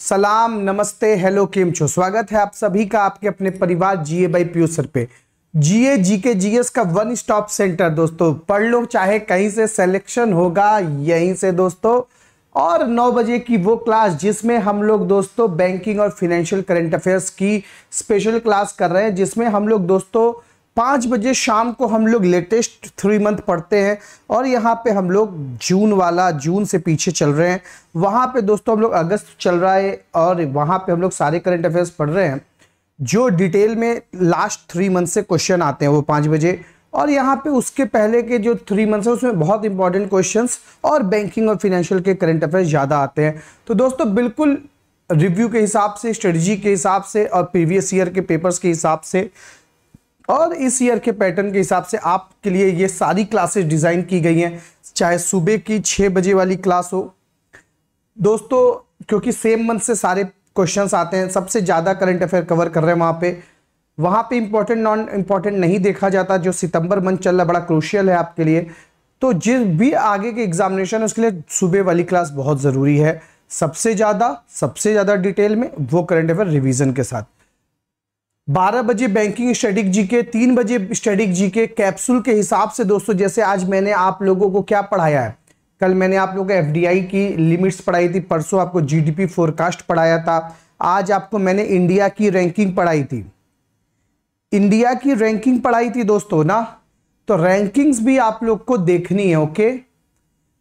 सलाम, नमस्ते, हेलो, केम छो? स्वागत है आप सभी का आपके अपने परिवार जीए बाई पीयूष सर पे। जीए, जीके, जीएस का वन स्टॉप सेंटर दोस्तों। पढ़ लो, चाहे कहीं से सिलेक्शन होगा, यहीं से दोस्तों। और 9 बजे की वो क्लास जिसमें हम लोग दोस्तों बैंकिंग और फिनेंशियल करंट अफेयर्स की स्पेशल क्लास कर रहे हैं, जिसमें हम लोग दोस्तों पाँच बजे शाम को हम लोग लेटेस्ट थ्री मंथ पढ़ते हैं और यहाँ पे हम लोग जून वाला, जून से पीछे चल रहे हैं। वहाँ पे दोस्तों हम लोग अगस्त चल रहा है और वहाँ पे हम लोग सारे करंट अफेयर्स पढ़ रहे हैं। जो डिटेल में लास्ट थ्री मंथ से क्वेश्चन आते हैं वो पाँच बजे। और यहाँ पे उसके पहले के जो थ्री मंथ्स हैं, उसमें बहुत इंपॉर्टेंट क्वेश्चंस और बैंकिंग और फिनेंशियल के करंट अफेयर्स ज़्यादा आते हैं। तो दोस्तों बिल्कुल रिव्यू के हिसाब से स्ट्रेटजी के हिसाब से और प्रीवियस ईयर के पेपर्स के हिसाब से और इस ईयर के पैटर्न के हिसाब से आपके लिए ये सारी क्लासेस डिज़ाइन की गई हैं। चाहे सुबह की छः बजे वाली क्लास हो। दोस्तों, क्योंकि सेम मंथ से सारे क्वेश्चंस आते हैं, सबसे ज़्यादा करंट अफेयर कवर कर रहे हैं वहाँ पे। वहाँ पे इंपॉर्टेंट नॉन इंपॉर्टेंट नहीं देखा जाता, जो सितंबर मंथ चल रहा बड़ा क्रूशियल है आपके लिए। तो जिस भी आगे के एग्जामिनेशन उसके लिए सुबह वाली क्लास बहुत ज़रूरी है। सबसे ज़्यादा सबसे ज़्यादा डिटेल में वो करंट अफेयर रिविजन के साथ। 12 बजे बैंकिंग स्टडिक जी के, तीन बजे स्टडिक जी के कैप्सूल के हिसाब से दोस्तों, जैसे आज मैंने आप लोगों को क्या पढ़ाया है? कल मैंने आप लोगों को एफडीआई की लिमिट्स पढ़ाई थी, परसों आपको जीडीपी फोरकास्ट पढ़ाया था, आज आपको मैंने इंडिया की रैंकिंग पढ़ाई थी। इंडिया की रैंकिंग पढ़ाई थी दोस्तों ना? तो रैंकिंग्स भी आप लोग को देखनी है ओके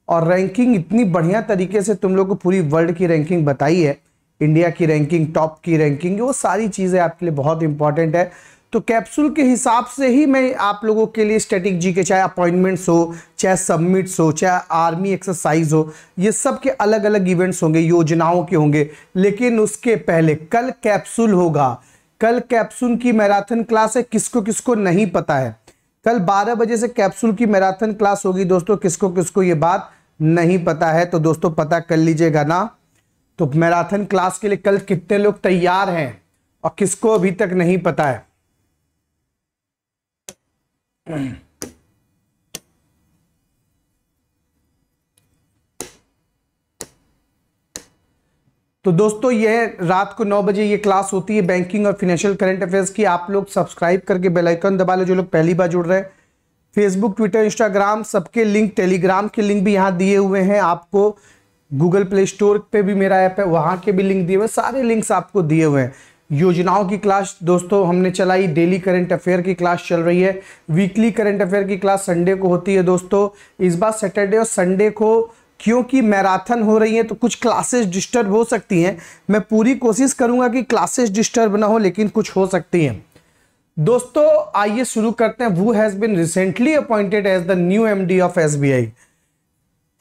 और रैंकिंग इतनी बढ़िया तरीके से तुम लोग को पूरी वर्ल्ड की रैंकिंग बताई है। इंडिया की रैंकिंग टॉप की रैंकिंग वो सारी चीज़ें आपके लिए बहुत इंपॉर्टेंट है। तो कैप्सूल के हिसाब से ही मैं आप लोगों के लिए स्टैटिक जी के, चाहे अपॉइंटमेंट्स हो, चाहे सबमिट्स हो, चाहे आर्मी एक्सरसाइज हो, ये सब के अलग अलग इवेंट्स होंगे, योजनाओं के होंगे। लेकिन उसके पहले कल कैप्सूल होगा। कल कैप्सूल की मैराथन क्लास है, किसको किसको नहीं पता है। कल 12 बजे से कैप्सूल की मैराथन क्लास होगी दोस्तों, किसको किसको ये बात नहीं पता है। तो दोस्तों पता कर लीजिएगा ना। तो मैराथन क्लास के लिए कल कितने लोग तैयार हैं और किसको अभी तक नहीं पता है? तो दोस्तों, यह रात को नौ बजे ये क्लास होती है बैंकिंग और फाइनेंशियल करंट अफेयर्स की। आप लोग सब्सक्राइब करके बेल आइकन दबा लो, जो लोग पहली बार जुड़ रहे हैं। फेसबुक ट्विटर इंस्टाग्राम सबके लिंक टेलीग्राम के लिंक भी यहाँ दिए हुए हैं आपको। गूगल प्ले स्टोर पे भी मेरा ऐप है, वहाँ के भी लिंक दिए हुए सारे लिंक्स आपको दिए हुए हैं। योजनाओं की क्लास दोस्तों हमने चलाई, डेली करंट अफेयर की क्लास चल रही है, वीकली करंट अफेयर की क्लास संडे को होती है दोस्तों। इस बार सैटरडे और संडे को क्योंकि मैराथन हो रही है तो कुछ क्लासेस डिस्टर्ब हो सकती हैं। मैं पूरी कोशिश करूँगा कि क्लासेस डिस्टर्ब ना हो, लेकिन कुछ हो सकती हैं। दोस्तों, आइए शुरू करते हैं। वो has been recently appointed as the new MD of SBI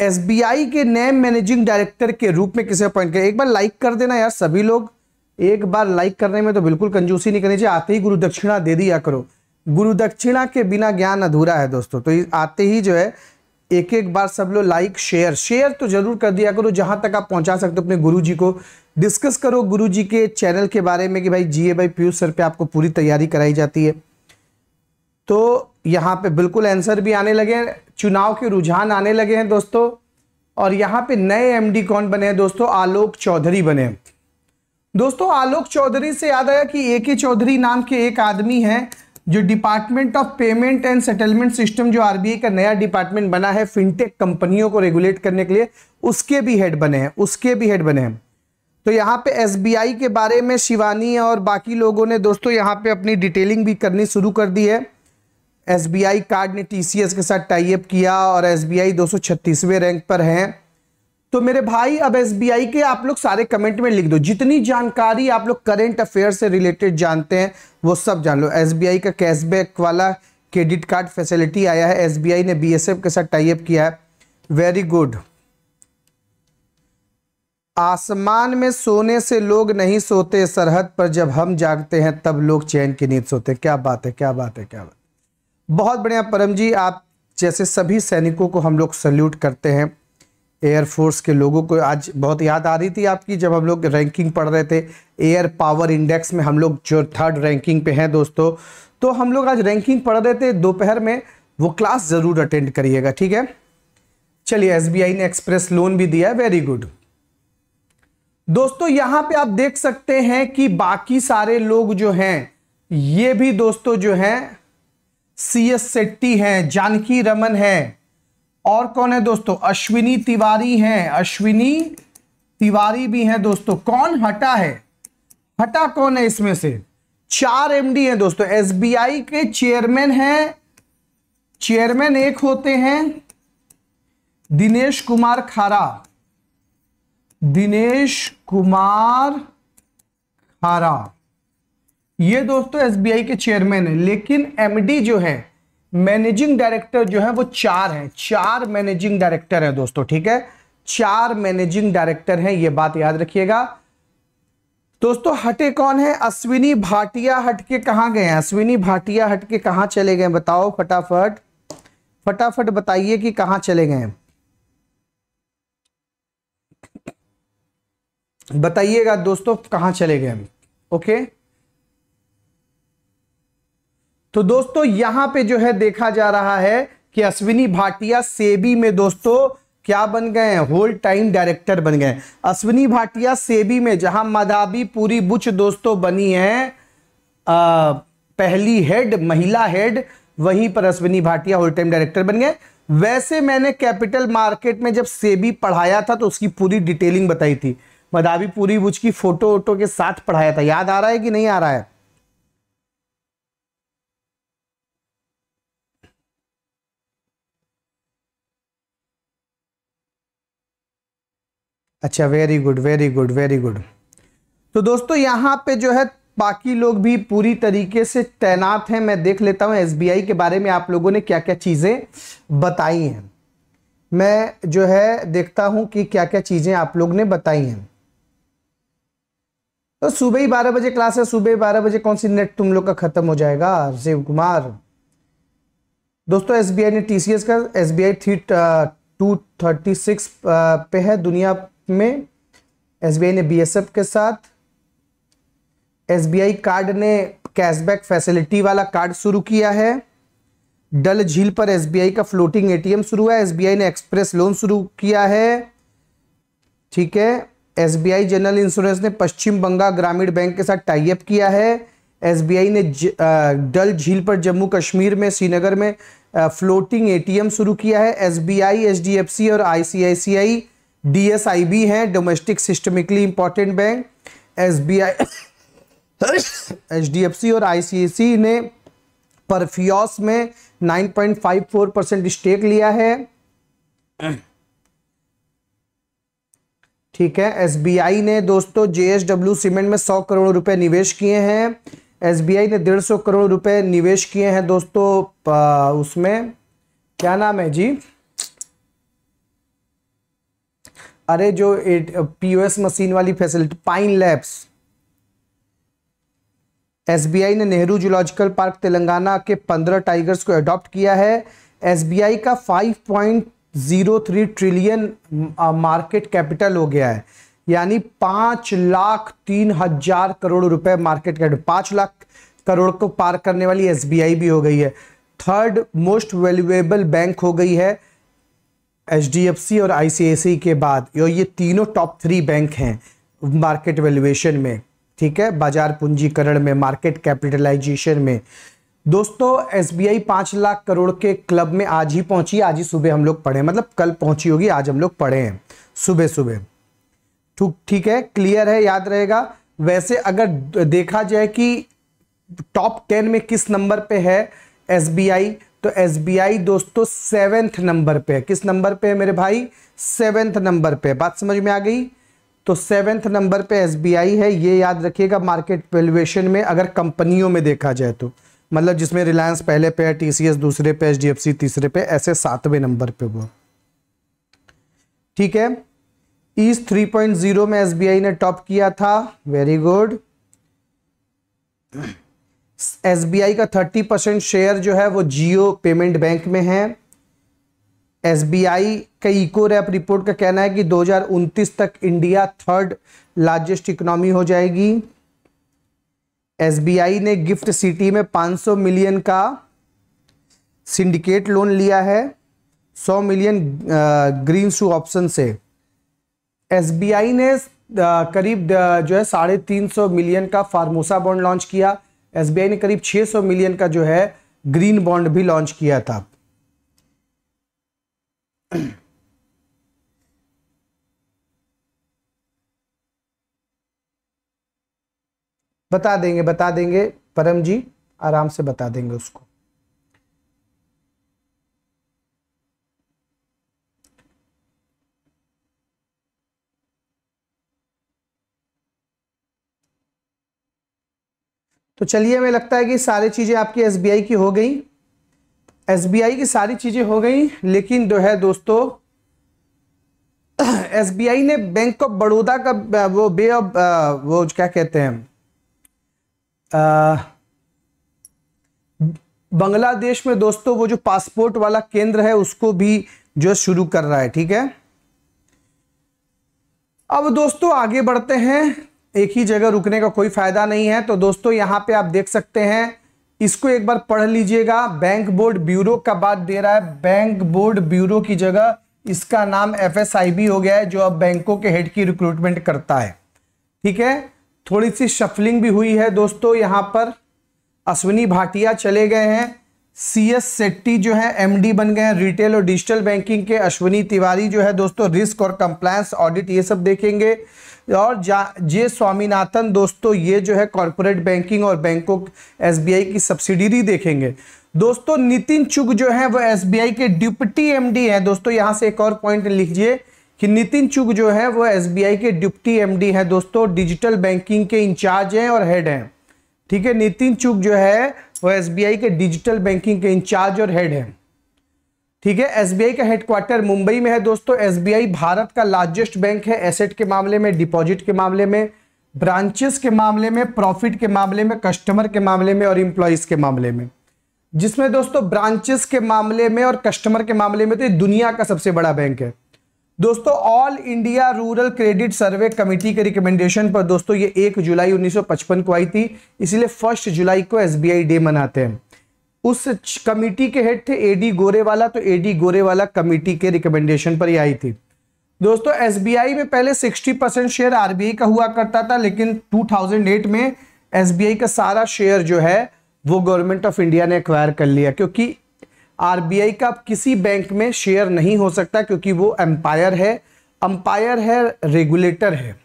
SBI के नए मैनेजिंग डायरेक्टर के रूप में किसे अपॉइंट किया एक बार लाइक कर देना यार, सभी लोग एक बार लाइक करने में तो बिल्कुल कंजूसी नहीं करनी चाहिए। आते ही गुरु दक्षिणा दे दिया करो। गुरु दक्षिणा के बिना ज्ञान अधूरा है दोस्तों। तो आते ही जो है एक एक बार सब लोग लाइक शेयर शेयर तो ज़रूर कर दिया करो, जहाँ तक आप पहुँचा सकते हो अपने गुरु जी को। डिस्कस करो गुरु जी के चैनल के बारे में कि भाई, जी ए भाई पीयूष सर पे आपको पूरी तैयारी कराई जाती है। तो यहाँ पे बिल्कुल आंसर भी आने लगे चुनाव के रुझान आने लगे हैं दोस्तों। और यहाँ पे नए एमडी कौन बने हैं दोस्तों? आलोक चौधरी बने हैं। दोस्तों, आलोक चौधरी से याद आया कि ए के चौधरी नाम के एक आदमी हैं जो department of payment and settlement system जो आरबीआई का नया डिपार्टमेंट बना है फिनटेक कंपनियों को रेगुलेट करने के लिए, उसके भी हेड बने हैं, उसके भी हेड बने हैं। तो यहाँ पे एसबीआई के बारे में शिवानी और बाकी लोगों ने दोस्तों यहाँ पे अपनी डिटेलिंग भी करनी शुरू कर दी है। SBI कार्ड ने टीसीएस के साथ टाइप किया और एस बी आई रैंक पर हैं। तो मेरे भाई, अब SBI के आप लोग सारे कमेंट में लिख दो। जितनी जानकारी आप लोग करेंट अफेयर से रिलेटेड जानते हैं, वो सब जान लो। SBI का कैशबैक वाला क्रेडिट कार्ड फैसिलिटी आया है। SBI ने बी के साथ टाइप किया है। वेरी गुड आसमान में सोने से लोग नहीं सोते, सरहद पर जब हम जागते हैं, तब लोग चैन की नींद सोते क्या बात है, क्या बात है, क्या बात बहुत बढ़िया, परम जी, आप जैसे सभी सैनिकों को हम लोग सल्यूट करते हैं एयरफोर्स के लोगों को। आज बहुत याद आ रही थी आपकी, जब हम लोग रैंकिंग पढ़ रहे थे, एयर पावर इंडेक्स में हम लोग जो थर्ड रैंकिंग पे हैं दोस्तों तो हम लोग आज रैंकिंग पढ़ रहे थे। दोपहर में वो क्लास ज़रूर अटेंड करिएगा, ठीक है? चलिए, एसबीआई ने एक्सप्रेस लोन भी दिया है वेरी गुड। दोस्तों, यहाँ पे आप देख सकते हैं कि बाकी सारे लोग जो हैं, ये भी दोस्तों जो हैं सी एस सेट्टी हैं, जानकी रमन है। और कौन है दोस्तों? अश्विनी तिवारी हैं। अश्विनी तिवारी भी हैं दोस्तों। कौन? हटा है। हटा कौन है इसमें से? चार एमडी हैं दोस्तों। एसबीआई के चेयरमैन हैं। चेयरमैन एक होते हैं। दिनेश कुमार खारा। दिनेश कुमार खारा। ये दोस्तों एसबीआई के चेयरमैन है, लेकिन एमडी जो है मैनेजिंग डायरेक्टर जो है, वो चार है। चार मैनेजिंग डायरेक्टर है दोस्तों, ठीक है? चार मैनेजिंग डायरेक्टर हैं, ये बात याद रखिएगा। दोस्तों, हटे कौन है? अश्विनी भाटिया हट के कहाँ गए हैं? अश्विनी भाटिया हट के कहाँ चले गए बताओ फटाफट। फटाफट बताइए कि कहाँ चले गए बताइएगा दोस्तों, कहाँ चले गए ओके? तो दोस्तों यहाँ पे जो है देखा जा रहा है कि अश्विनी भाटिया सेबी में दोस्तों क्या बन गए हैं? होल टाइम डायरेक्टर बन गए अश्विनी भाटिया सेबी में जहाँ मदाबी पूरी बुच दोस्तों बनी है आ, पहली हेड महिला हेड वहीं पर Ashwini Bhatia whole time director बन गए। वैसे मैंने कैपिटल मार्केट में जब सेबी पढ़ाया था तो उसकी पूरी डिटेलिंग बताई थी। मदाबी पूरी बुच की फ़ोटो वोटो के साथ पढ़ाया था। याद आ रहा है कि नहीं आ रहा है? अच्छा very good very good very good तो दोस्तों, यहाँ पे जो है, बाकी लोग भी पूरी तरीके से तैनात हैं। मैं देख लेता हूँ, एसबीआई के बारे में आप लोगों ने क्या क्या चीज़ें बताई हैं। मैं जो है, देखता हूँ कि क्या क्या चीज़ें आप लोग ने बताई हैं। तो सुबह ही बारह बजे क्लास है, सुबह बारह बजे कौन सी नेट तुम लोग का खत्म हो जाएगा? शिव कुमार। दोस्तों, एसबीआई ने टीसीएस का, SBI three two thirty six पे है, दुनिया में एसबीआई ने बीएसएफ के साथ एसबीआई कार्ड ने कैशबैक फैसिलिटी वाला कार्ड शुरू किया है। डल झील पर एसबीआई का फ्लोटिंग एटीएम शुरू हुआ है। एसबीआई ने एक्सप्रेस लोन शुरू किया है। ठीक है एसबीआई जनरल इंश्योरेंस ने पश्चिम बंगाल ग्रामीण बैंक के साथ टाइप किया है। एसबीआई ने डल झील पर जम्मू कश्मीर में, श्रीनगर में फ्लोटिंग एटीएम शुरू किया है। एसबीआई एचडीएफसी और आईसीआईसीआई डीएसआईबी है domestic systemically important bank SBI HDFC और आईसीआईसी ने परफियोस में 9.54 परसेंट स्टेक लिया है। ठीक है एसबीआई ने दोस्तों जेएसडब्ल्यू सीमेंट में 100 करोड़ रुपए निवेश किए हैं। एसबीआई ने 150 करोड़ रुपए निवेश किए हैं दोस्तों उसमें। क्या नाम है जी? अरे जो पीओएस मशीन वाली फैसिलिटी पाइन लैब्स एसबीआई ने नेहरू जूलॉजिकल पार्क तेलंगाना के 15 टाइगर्स को अडॉप्ट किया है। एसबीआई का 5.03 ट्रिलियन मार्केट कैपिटल हो गया है। यानी पाँच लाख तीन हज़ार करोड़ रुपए मार्केट कैपिटल पाँच लाख करोड़ को पार करने वाली एसबीआई भी हो गई है। थर्ड मोस्ट वैल्यूएबल बैंक हो गई है। HDFC और आई के बाद ये तीनों टॉप थ्री बैंक हैं मार्केट वैल्यूएशन में, ठीक है? बाज़ार पूंजीकरण में मार्केट कैपिटलाइजेशन में। दोस्तों एस बी आई पाँच लाख करोड़ के क्लब में आज ही पहुँची, आज ही सुबह हम लोग पढ़े मतलब कल पहुँची होगी, आज हम लोग पढ़े हैं सुबह सुबह ठीक ठीक है? क्लियर है, याद रहेगा? वैसे अगर देखा जाए कि टॉप टेन में किस नंबर पे है SBI तो एसबीआई दोस्तों सेवेंथ नंबर पे है। किस नंबर पे है मेरे भाई? सेवेंथ नंबर पे बात समझ में आ गई? तो सेवेंथ नंबर पे एसबीआई है। ये याद रखिएगा मार्केट वैल्यूएशन में अगर कंपनियों में देखा जाए तो। मतलब जिसमें रिलायंस पहले पे है टीसीएस दूसरे पे एच तीसरे पे, ऐसे सातवें नंबर पे वो। ठीक है? ईस्ट 3.0 में एसबीआई ने टॉप किया था। वेरी गुड SBI का 30 परसेंट शेयर जो है वो जियो पेमेंट बैंक में है। एस का इको रैप रिपोर्ट का कहना है कि 2029 तक इंडिया थर्ड लार्जेस्ट इकोनॉमी हो जाएगी। SBI ने गिफ्ट सिटी में 500 मिलियन का सिंडिकेट लोन लिया है 100 मिलियन ग्रीन शू ऑप्शन से। SBI ने करीब जो है साढ़े तीन सौ मिलियन का फार्मोसा बॉन्ड लॉन्च किया। एसबीआई ने करीब 600 मिलियन का जो है ग्रीन बॉन्ड भी लॉन्च किया था। बता देंगे बता देंगे। परम जी, आराम से बता देंगे उसको। तो चलिए हमें लगता है कि सारी चीज़ें आपकी एसबीआई की हो गई। एसबीआई की सारी चीज़ें हो गई, लेकिन जो है दोस्तों, एसबीआई ने बैंक ऑफ़ बड़ौदा का वो बे ऑफ़ वो क्या कहते हैं बांग्लादेश में दोस्तों वो जो पासपोर्ट वाला केंद्र है, उसको भी जो शुरू कर रहा है, ठीक है। अब दोस्तों आगे बढ़ते हैं। एक ही जगह रुकने का कोई फ़ायदा नहीं है। तो दोस्तों, यहाँ पे आप देख सकते हैं। इसको एक बार पढ़ लीजिएगा। बैंक बोर्ड ब्यूरो का बात दे रहा है। बैंक बोर्ड ब्यूरो की जगह इसका नाम एफएसआईबी हो गया है, जो अब बैंकों के हेड की रिक्रूटमेंट करता है। ठीक है? थोड़ी सी शफलिंग भी हुई है दोस्तों यहाँ पर। अश्विनी भाटिया चले गए हैं। सी एस सेट्टी जो है, एमडी बन गए हैं। रिटेल और डिजिटल बैंकिंग के अश्विनी तिवारी जो है दोस्तों, रिस्क और कंप्लायंस ऑडिट ये सब देखेंगे। और जे स्वामीनाथन दोस्तों, ये जो है कॉरपोरेट बैंकिंग और बैंकों एसबीआई की सब्सिडरी देखेंगे। दोस्तों, नितिन चुग जो है, वो एसबीआई के डिप्टी एमडी है। दोस्तों, यहाँ से एक और पॉइंट लिखिए कि नितिन चुग जो है, वो एसबीआई के डिप्टी एमडी है। दोस्तों डिजिटल बैंकिंग के इंचार्ज हैं और हेड हैं। ठीक है, नितिन चुग जो है, वो एसबीआई के डिजिटल बैंकिंग के इंचार्ज और हेड हैं। ठीक है एसबीआई का हेडक्वार्टर मुंबई में है दोस्तों। एसबीआई भारत का लार्जेस्ट बैंक है एसेट के मामले में डिपॉजिट के मामले में ब्रांचेस के मामले में प्रॉफिट के मामले में कस्टमर के मामले में और इंप्लॉइज के मामले में। जिसमें दोस्तों ब्रांचेस के मामले में और कस्टमर के मामले में तो ये दुनिया का सबसे बड़ा बैंक है। दोस्तों all India rural credit survey committee के रिकमेंडेशन पर दोस्तों ये एक जुलाई 1955 को आई थी। इसीलिए फ़र्स्ट जुलाई को एसबीआई डे मनाते हैं। उस कमिटी के हेड थे एडी गोरेवाला तो एडी गोरेवाला कमिटी के रिकमेंडेशन पर ही आई थी। दोस्तों एसबीआई में पहले 60 परसेंट शेयर आरबीआई का हुआ करता था, लेकिन 2008 में एसबीआई का सारा शेयर जो है, वो गवर्नमेंट ऑफ़ इंडिया ने एक्वायर कर लिया, क्योंकि आरबीआई का किसी बैंक में शेयर नहीं हो सकता, क्योंकि वो एम्पायर है अंपायर है रेगुलेटर है।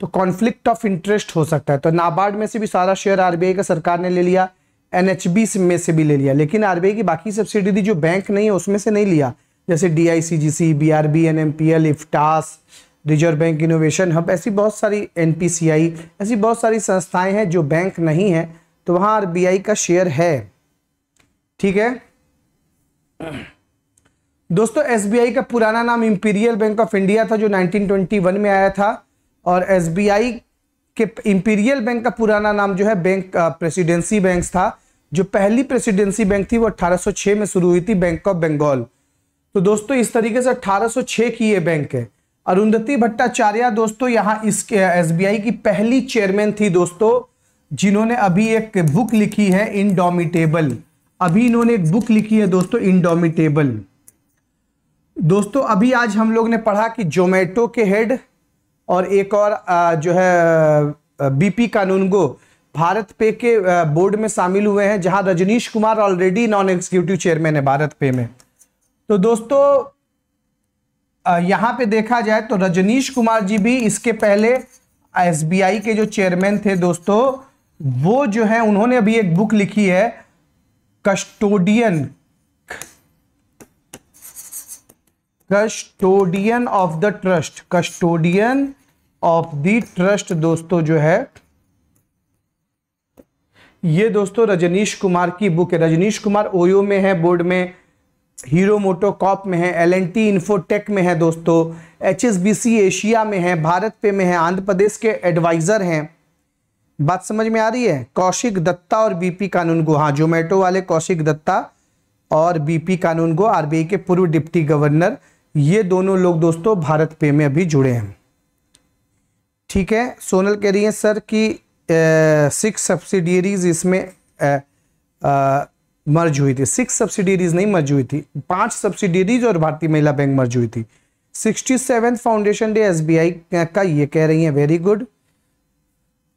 तो कॉन्फ्लिक्ट ऑफ़ इंटरेस्ट हो सकता है। तो नाबार्ड में से भी सारा शेयर आरबीआई का सरकार ने ले लिया। एनएचबी में से भी ले लिया। लेकिन आरबीआई की बाकी सब्सिडी जो बैंक नहीं है उसमें से नहीं लिया, जैसे D I C G C B R B N M P L IFTAS reserve bank innovation hub ऐसी बहुत सारी एन पी सी आई ऐसी बहुत सारी संस्थाएँ हैं जो बैंक नहीं है तो वहाँ आर बी आई का शेयर है। ठीक है? दोस्तों एस बी आई का पुराना नाम इंपीरियल बैंक ऑफ़ इंडिया था, जो 1921 में आया था, और एस बी आई कि इंपीरियल बैंक का पुराना नाम जो है बैंक प्रेसिडेंसी बैंक था। जो पहली प्रेसिडेंसी बैंक थी वो 1806 में शुरू हुई थी बैंक ऑफ़ बंगाल तो दोस्तों, इस तरीके से 1806 की ये बैंक है। अरुंधति भट्टाचार्य, दोस्तों, यहाँ इसके एसबीआई की पहली चेयरमैन थी, दोस्तों, जिन्होंने अभी एक बुक लिखी है इनडोमिटेबल अभी इन्होंने एक बुक लिखी है, दोस्तों इनडोमिटेबल दोस्तों, अभी आज हम लोग ने पढ़ा कि जोमेटो के हेड और एक और जो है बीपी कानूनगो, भारत पे के बोर्ड में शामिल हुए हैं, जहाँ Rajnish Kumar already non executive chairman है भारत पे में। तो दोस्तों यहाँ पे देखा जाए तो रजनीश कुमार जी भी इसके पहले एसबीआई के जो चेयरमैन थे दोस्तों, वो जो है, उन्होंने अभी एक बुक लिखी है custodian custodian of the trust custodian of the trust दोस्तों जो है, ये दोस्तों रजनीश कुमार की बुक है। रजनीश कुमार ओयो में है बोर्ड में, हीरो मोटोकॉप में है एल एन टी इन्फोटेक में है दोस्तों H S B C Asia में है, भारत पे में है, आंध्र प्रदेश के एडवाइजर हैं। बात समझ में आ रही है? कौशिक दत्ता और बीपी कानून गो हाँ जोमेटो वाले कौशिक दत्ता और बीपी कानून गो आरबीआई के पूर्व डिप्टी गवर्नर, ये दोनों लोग दोस्तों भारत पे में अभी जुड़े हैं। ठीक है? सोनल कह रही है, सर, कि सिक्स सब्सिडियरीज इसमें मर्ज हुई थी। सिक्स सब्सिडियरीज नहीं मर्ज हुई थी, पाँच सब्सिडियरीज और भारतीय महिला बैंक मर्ज हुई थी। Sixty seven foundation day SBI का ये कह रही है वेरी गुड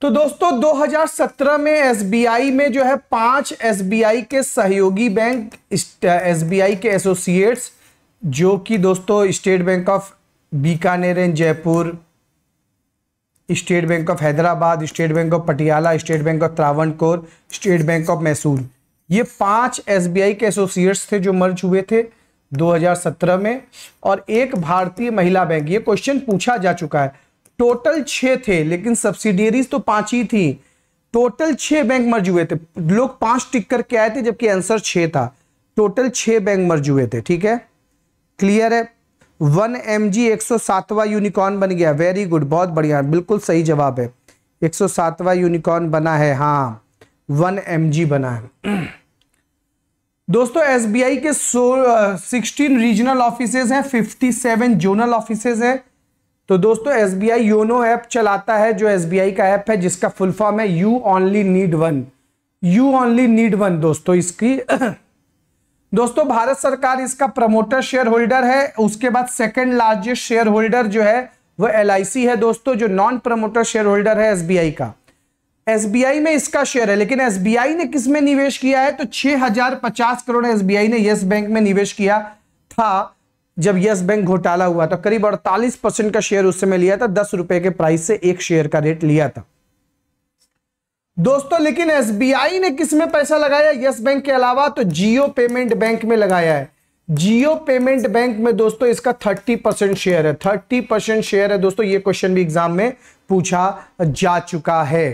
तो दोस्तों 2017 में एसबीआई में जो है पाँच एसबीआई के सहयोगी बैंक एसबीआई के एसोसिएट्स जो कि दोस्तों state bank of Bikaner and Jaipur state bank of Hyderabad, state bank of Patiala, state bank of Travancore, state bank of Mysore. ये पाँच एसबीआई के एसोसिएट्स थे जो मर्ज हुए थे 2017 में, और एक भारतीय महिला बैंक। ये क्वेश्चन पूछा जा चुका है। टोटल छह थे, लेकिन सब्सिडियरीज तो पाँच ही थी। टोटल छह बैंक मर्ज हुए थे। लोग पाँच टिक करके आए थे, जबकि आंसर छह था। टोटल छह बैंक मर्ज हुए थे, ठीक है? क्लियर है? वन एम जी एक सौ सातवा यूनिकॉर्न बन गया। वेरी गुड बहुत बढ़िया, बिल्कुल सही जवाब है। एक सौ सातवा यूनिकॉर्न बना है हाँ वन एम जी बना है। दोस्तों एसबीआई के सो सिक्सटीन रीजनल ऑफ़िस हैं फिफ्टी सेवन जोनल ऑफ़िस हैं। तो दोस्तों S B I YONO app चलाता है, जो एस बी आई का ऐप है, जिसका फुल फॉर्म है you only need one you only need one दोस्तों, इसकी दोस्तों, भारत सरकार इसका प्रमोटर शेयर होल्डर है। उसके बाद सेकंड लार्जेस्ट शेयर होल्डर जो है, वो एलआईसी है दोस्तों, जो नॉन प्रमोटर शेयर होल्डर है एसबीआई का। एसबीआई में इसका शेयर है, लेकिन एसबीआई ने किसमें निवेश किया है? तो छह हज़ार पचास करोड़ एसबीआई ने यस बैंक में निवेश किया था, जब यस बैंक घोटाला हुआ तो करीब अड़तालीस परसेंट का शेयर उस समय लिया था, दस रुपए के प्राइस से एक शेयर का रेट लिया था। दोस्तों, लेकिन एसबीआई ने किसमें पैसा लगाया? यस बैंक के अलावा तो जियो पेमेंट बैंक में लगाया है। जियो पेमेंट बैंक में दोस्तों इसका थर्टी परसेंट शेयर है। थर्टी परसेंट शेयर है दोस्तों, ये क्वेश्चन भी एग्ज़ाम में पूछा जा चुका है।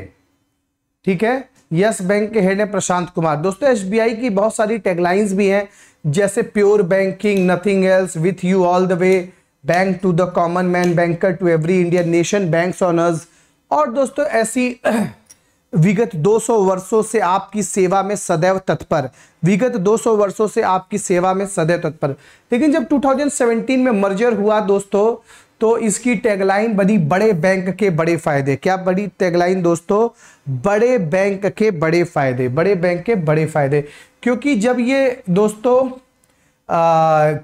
ठीक है? यस बैंक के हेड है प्रशांत कुमार। दोस्तों, एसबीआई की बहुत सारी टैगलाइंस भी हैं, जैसे pure banking, nothing else, with you all the way, bank to the common man, banker to every Indian nation bank honours. और दोस्तों, ऐसी विगत 200 वर्षों से आपकी सेवा में सदैव तत्पर। विगत 200 वर्षों से आपकी सेवा में सदैव तत्पर। लेकिन जब 2017 में मर्जर हुआ दोस्तों तो इसकी टैगलाइन बनी बड़े बैंक के बड़े फ़ायदे। क्या बड़ी टैगलाइन दोस्तों? बड़े बैंक के बड़े फ़ायदे। बड़े बैंक के बड़े फ़ायदे। क्योंकि जब ये दोस्तों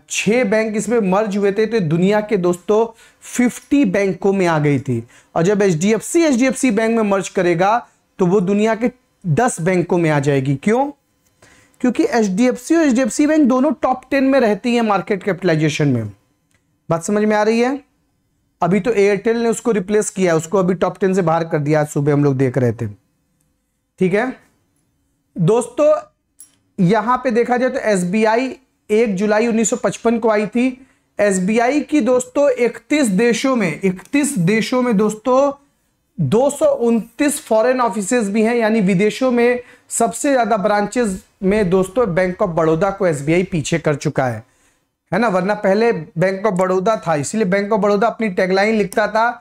छह बैंक इसमें मर्ज हुए थे तो दुनिया के दोस्तों 50 बैंकों में आ गई थी। और जब H D F C H D F C bank में मर्ज करेगा तो वो दुनिया के 10 बैंकों में आ जाएगी। क्यों? क्योंकि एच डी एफ़ सी और H D F C bank दोनों टॉप टेन में रहती है मार्केट कैपिटलाइजेशन में। बात समझ में आ रही है? अभी तो एयरटेल ने उसको रिप्लेस किया उसको अभी टॉप टेन से बाहर कर दिया आज सुबह हम लोग देख रहे थे। ठीक है? दोस्तों, यहाँ पे देखा जाए तो एस बी आई एक जुलाई 1955 को आई थी। एसबीआई की दोस्तों 31 देशों में 31 देशों में दोस्तों दो सौ उनतीस फॉरेन ऑफिसेज भी हैं, यानी विदेशों में सबसे ज़्यादा ब्रांचेस में दोस्तों बैंक ऑफ़ बड़ौदा को एसबीआई पीछे कर चुका है। है ना? वरना पहले बैंक ऑफ़ बड़ौदा था, इसलिए बैंक ऑफ़ बड़ौदा अपनी टैगलाइन लिखता था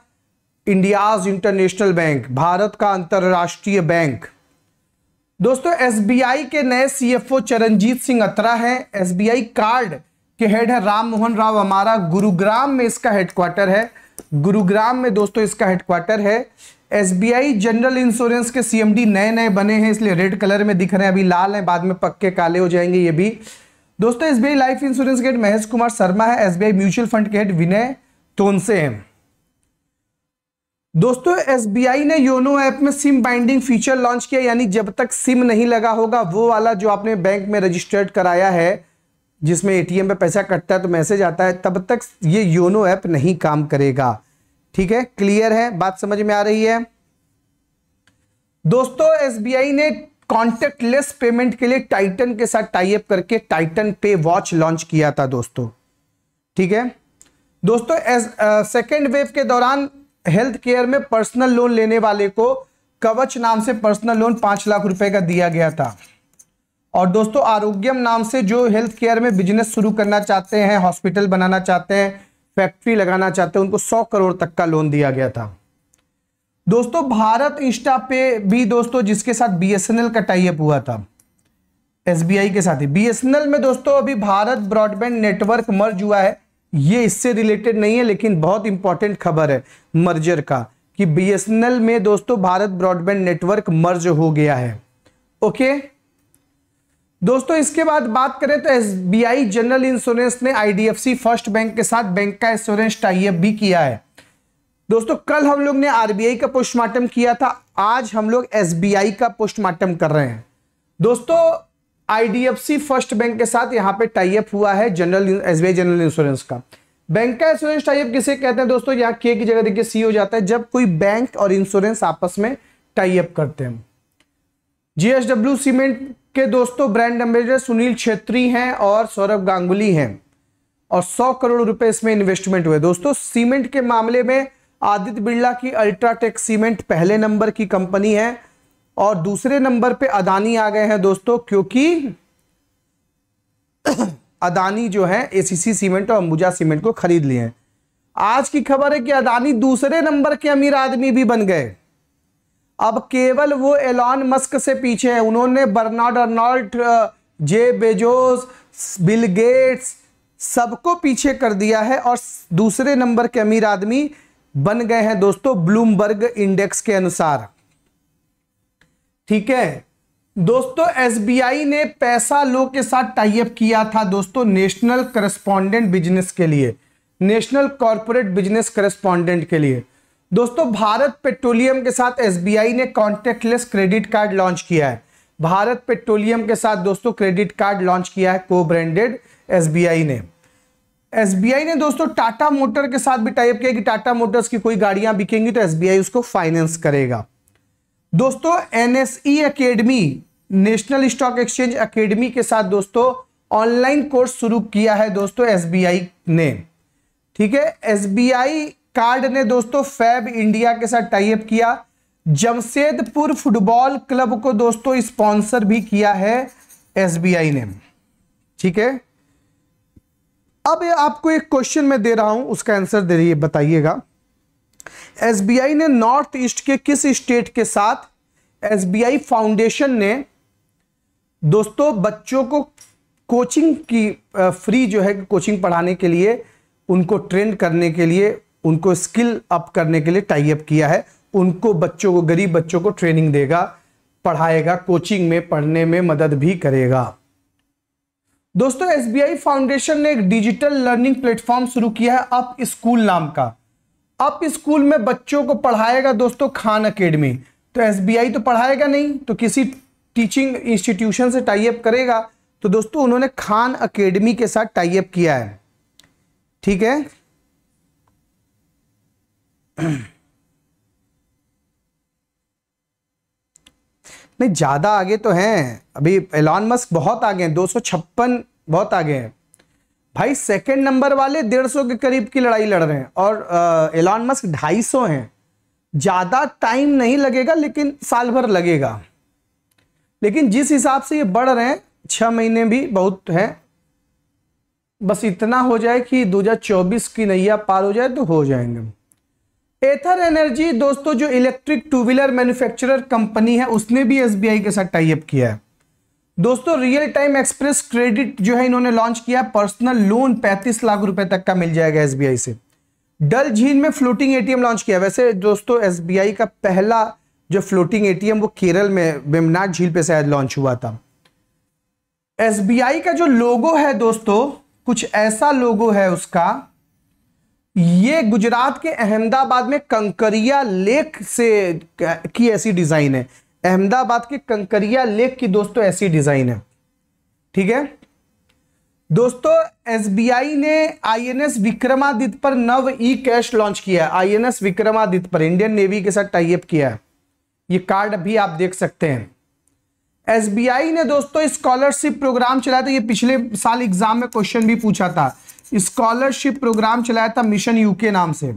इंडियाज इंटरनेशनल बैंक भारत का अंतरराष्ट्रीय बैंक दोस्तों एसबीआई के नए सीएफओ चरणजीत सिंह अत्रा हैं। एसबीआई कार्ड के हेड है राम मोहन राव, हमारा गुरुग्राम में इसका हेडक्वार्टर है। गुरुग्राम में दोस्तों इसका हेडक्वार्टर है। एसबीआई जनरल इंश्योरेंस के सीएमडी नए नए बने हैं, इसलिए रेड कलर में दिख रहे हैं। अभी लाल हैं, बाद में पक्के काले हो जाएँगे ये भी। दोस्तों एसबीआई लाइफ इंश्योरेंस के हेड महेश कुमार शर्मा है एसबीआई म्यूचुअल फंड के हेड विनय तोनसे हैं। दोस्तों एसबीआई ने योनो ऐप में सिम बाइंडिंग फीचर लॉन्च किया, यानी जब तक सिम नहीं लगा होगा, वो वाला जो आपने बैंक में रजिस्टर्ड कराया है जिसमें एटीएम पे पैसा कटता है तो मैसेज आता है, तब तक ये योनो ऐप नहीं काम करेगा। ठीक है? क्लियर है? बात समझ में आ रही है? दोस्तों एसबीआई ने कॉन्टेक्टलेस पेमेंट के लिए टाइटन के साथ टाइप करके टाइटन पे वॉच लॉन्च किया था दोस्तों। ठीक है? दोस्तों सेकेंड वेव के दौरान हेल्थ केयर में पर्सनल लोन लेने वाले को कवच नाम से पर्सनल लोन पाँच लाख रुपए का दिया गया था। और दोस्तों, आरोग्यम नाम से जो हेल्थ केयर में बिज़नेस शुरू करना चाहते हैं हॉस्पिटल बनाना चाहते हैं फैक्ट्री लगाना चाहते हैं, उनको सौ करोड़ तक का लोन दिया गया था। दोस्तों, भारत इंस्टा पे भी दोस्तों, जिसके साथ बीएसएनएल का टाइप हुआ था एसबीआई के साथ ही। बीएसएनएल में दोस्तों, अभी भारत ब्रॉडबैंड नेटवर्क मर्ज हुआ है। ये इससे रिलेटेड नहीं है, लेकिन बहुत इंपॉर्टेंट खबर है मर्जर का, कि बीएसएनएल में दोस्तों, भारत ब्रॉडबैंड नेटवर्क मर्ज हो गया है। ओके दोस्तों, इसके बाद बात करें तो एसबीआई, जनरल इंश्योरेंस ने आईडीएफसी, फ़र्स्ट बैंक के साथ बैंक का इंश्योरेंस टाइप भी किया है। दोस्तों, कल हम लोग ने आरबीआई का पोस्टमार्टम किया था। आज हम लोग एसबीआई का पोस्टमार्टम कर रहे हैं। दोस्तों, आईडीएफसी, फ़र्स्ट बैंक के साथ यहाँ पे टाइप हुआ है जनरल, एसबीआई जनरल इंश्योरेंस का। बैंक का इंश्योरेंस टाइप किसे कहते हैं? दोस्तों, यहाँ के की जगह देखिए, सी हो जाता है जब कोई बैंक और इंश्योरेंस आपस में टाइप करते हैं। जीएसडब्ल्यू सीमेंट के दोस्तों ब्रांड एम्बेसडर सुनील छेत्री हैं और सौरभ गांगुली हैं। और 100 करोड़ रुपए इसमें इन्वेस्टमेंट हुए। दोस्तों सीमेंट के मामले में आदित्य बिरला की अल्ट्राटेक सीमेंट पहले नंबर की कंपनी है और दूसरे नंबर पे अदानी आ गए हैं दोस्तों, क्योंकि अदानी जो है एसीसी सीमेंट और अंबुजा सीमेंट को खरीद लिए हैं। आज की खबर है कि अदानी दूसरे नंबर के अमीर आदमी भी बन गए। अब केवल वो एलॉन मस्क से पीछे है। उन्होंने Bernard Arnault Jeff Bezos, Bill Gates सबको पीछे कर दिया है और दूसरे नंबर के अमीर आदमी बन गए हैं दोस्तों ब्लूमबर्ग इंडेक्स के अनुसार। ठीक है? दोस्तों एसबीआई ने पैसा लो के साथ टाइप किया था दोस्तों नेशनल करस्पॉन्डेंट बिज़नेस के लिए। नेशनल कॉरपोरेट बिज़नेस करस्पॉन्डेंट के लिए। दोस्तों, भारत पेट्रोलियम के साथ एसबीआई ने कॉन्टेक्टलेस क्रेडिट कार्ड लॉन्च किया है। भारत पेट्रोलियम के साथ दोस्तों क्रेडिट कार्ड लॉन्च किया है को ब्रांडेड एसबीआई ने। एसबीआई ने दोस्तों, टाटा मोटर के साथ भी टाइप किया कि टाटा मोटर्स की कोई गाड़ियाँ बिकेंगी तो एसबीआई उसको फाइनेंस करेगा। दोस्तों NSE academy national stock exchange academy के साथ दोस्तों ऑनलाइन कोर्स शुरू किया है दोस्तों एसबीआई ने। ठीक है, एसबीआई कार्ड ने दोस्तों फैब इंडिया के साथ टाइप किया। जमशेदपुर फुटबॉल क्लब को दोस्तों स्पॉन्सर भी किया है एसबीआई ने। ठीक है? अब आपको एक क्वेश्चन मैं दे रहा हूँ, उसका आंसर दे रही बताइएगा। एसबीआई ने नॉर्थ ईस्ट के किस स्टेट के साथ एसबीआई फाउंडेशन ने दोस्तों बच्चों को कोचिंग की फ्री जो है कोचिंग पढ़ाने के लिए, उनको ट्रेन करने के लिए उनको स्किल अप करने के लिए टाइप किया है। उनको बच्चों को, गरीब बच्चों को ट्रेनिंग देगा, पढ़ाएगा, कोचिंग में पढ़ने में मदद भी करेगा। दोस्तों, एसबीआई फाउंडेशन ने एक डिजिटल लर्निंग प्लेटफॉर्म शुरू किया है, अप स्कूल नाम का। अप स्कूल में बच्चों को पढ़ाएगा दोस्तों खान अकेडमी। तो एसबीआई तो पढ़ाएगा नहीं तो किसी टीचिंग इंस्टीट्यूशन से टाइप करेगा। तो दोस्तों, उन्होंने खान अकेडमी के साथ टाइप किया है। ठीक है? नहीं, ज़्यादा आगे तो हैं। अभी एलॉन मस्क बहुत आगे हैं, दो सौ छप्पन बहुत आगे हैं। भाई सेकंड नंबर वाले डेढ़ सौ के करीब की लड़ाई लड़ रहे हैं और एलॉन मस्क ढाई सौ हैं। ज़्यादा टाइम नहीं लगेगा, लेकिन साल भर लगेगा। लेकिन जिस हिसाब से ये बढ़ रहे हैं, छह महीने भी बहुत हैं, बस इतना हो जाए कि 2024 की नैया पार हो जाए तो हो जाएँगे। एथर एनर्जी, दोस्तों, जो electric two wheeler manufacturer company है, उसने भी एसबीआई के साथ टाइप किया है। दोस्तों रियल टाइम एक्सप्रेस क्रेडिट जो है इन्होंने लॉन्च किया पर्सनल लोन 35 लाख रुपए तक का मिल जाएगा एसबीआई से। डल झील में फ्लोटिंग एटीएम लॉन्च किया वैसे, दोस्तों, एसबीआई का पहला जो फ्लोटिंग एटीएम वो केरल में बेमनाथ झील पे शायद लॉन्च हुआ था। एसबीआई का जो लोगो है, दोस्तों, कुछ ऐसा लोगो है उसका ये गुजरात के अहमदाबाद में कंकरिया लेक से की ऐसी डिज़ाइन है। अहमदाबाद के कंकरिया लेक की दोस्तों ऐसी डिज़ाइन है। ठीक है? दोस्तों, एसबीआई ने आईएनएस विक्रमादित्य पर नव ई कैश लॉन्च किया है। आईएनएस विक्रमादित्य पर, इंडियन नेवी के साथ टाइप किया है। ये कार्ड भी आप देख सकते हैं। एसबीआई ने दोस्तों, स्कॉलरशिप प्रोग्राम चलाया था। ये पिछले साल एग्ज़ाम में क्वेश्चन भी पूछा था। स्कॉलरशिप प्रोग्राम चलाया था मिशन यूके नाम से।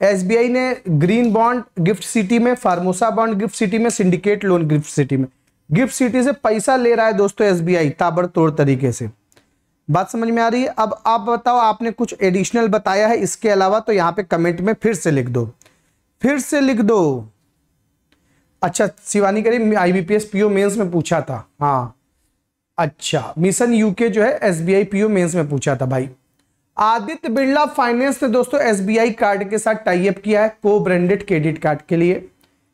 एसबीआई ने ग्रीन बॉन्ड गिफ्ट सिटी में, फार्मोसा बॉन्ड गिफ्ट सिटी में, सिंडिकेट लोन गिफ्ट सिटी में। गिफ्ट सिटी से पैसा ले रहा है दोस्तों एसबीआई, ताबड़तोड़ तरीके से। बात समझ में आ रही है? अब आप बताओ, आपने कुछ एडिशनल बताया है? इसके अलावा तो यहाँ पे कमेंट में फिर से लिख दो। फिर से लिख दो। अच्छा शिवानी करी आईबीपीएस पीओ मेंस में पूछा था। हाँ। अच्छा मिशन यूके जो है एसबीआई पीओ मेंस में पूछा था भाई। आदित्य बिरला फाइनेंस ने दोस्तों एसबीआई कार्ड के साथ टाइप किया है को ब्रांडेड क्रेडिट कार्ड के लिए।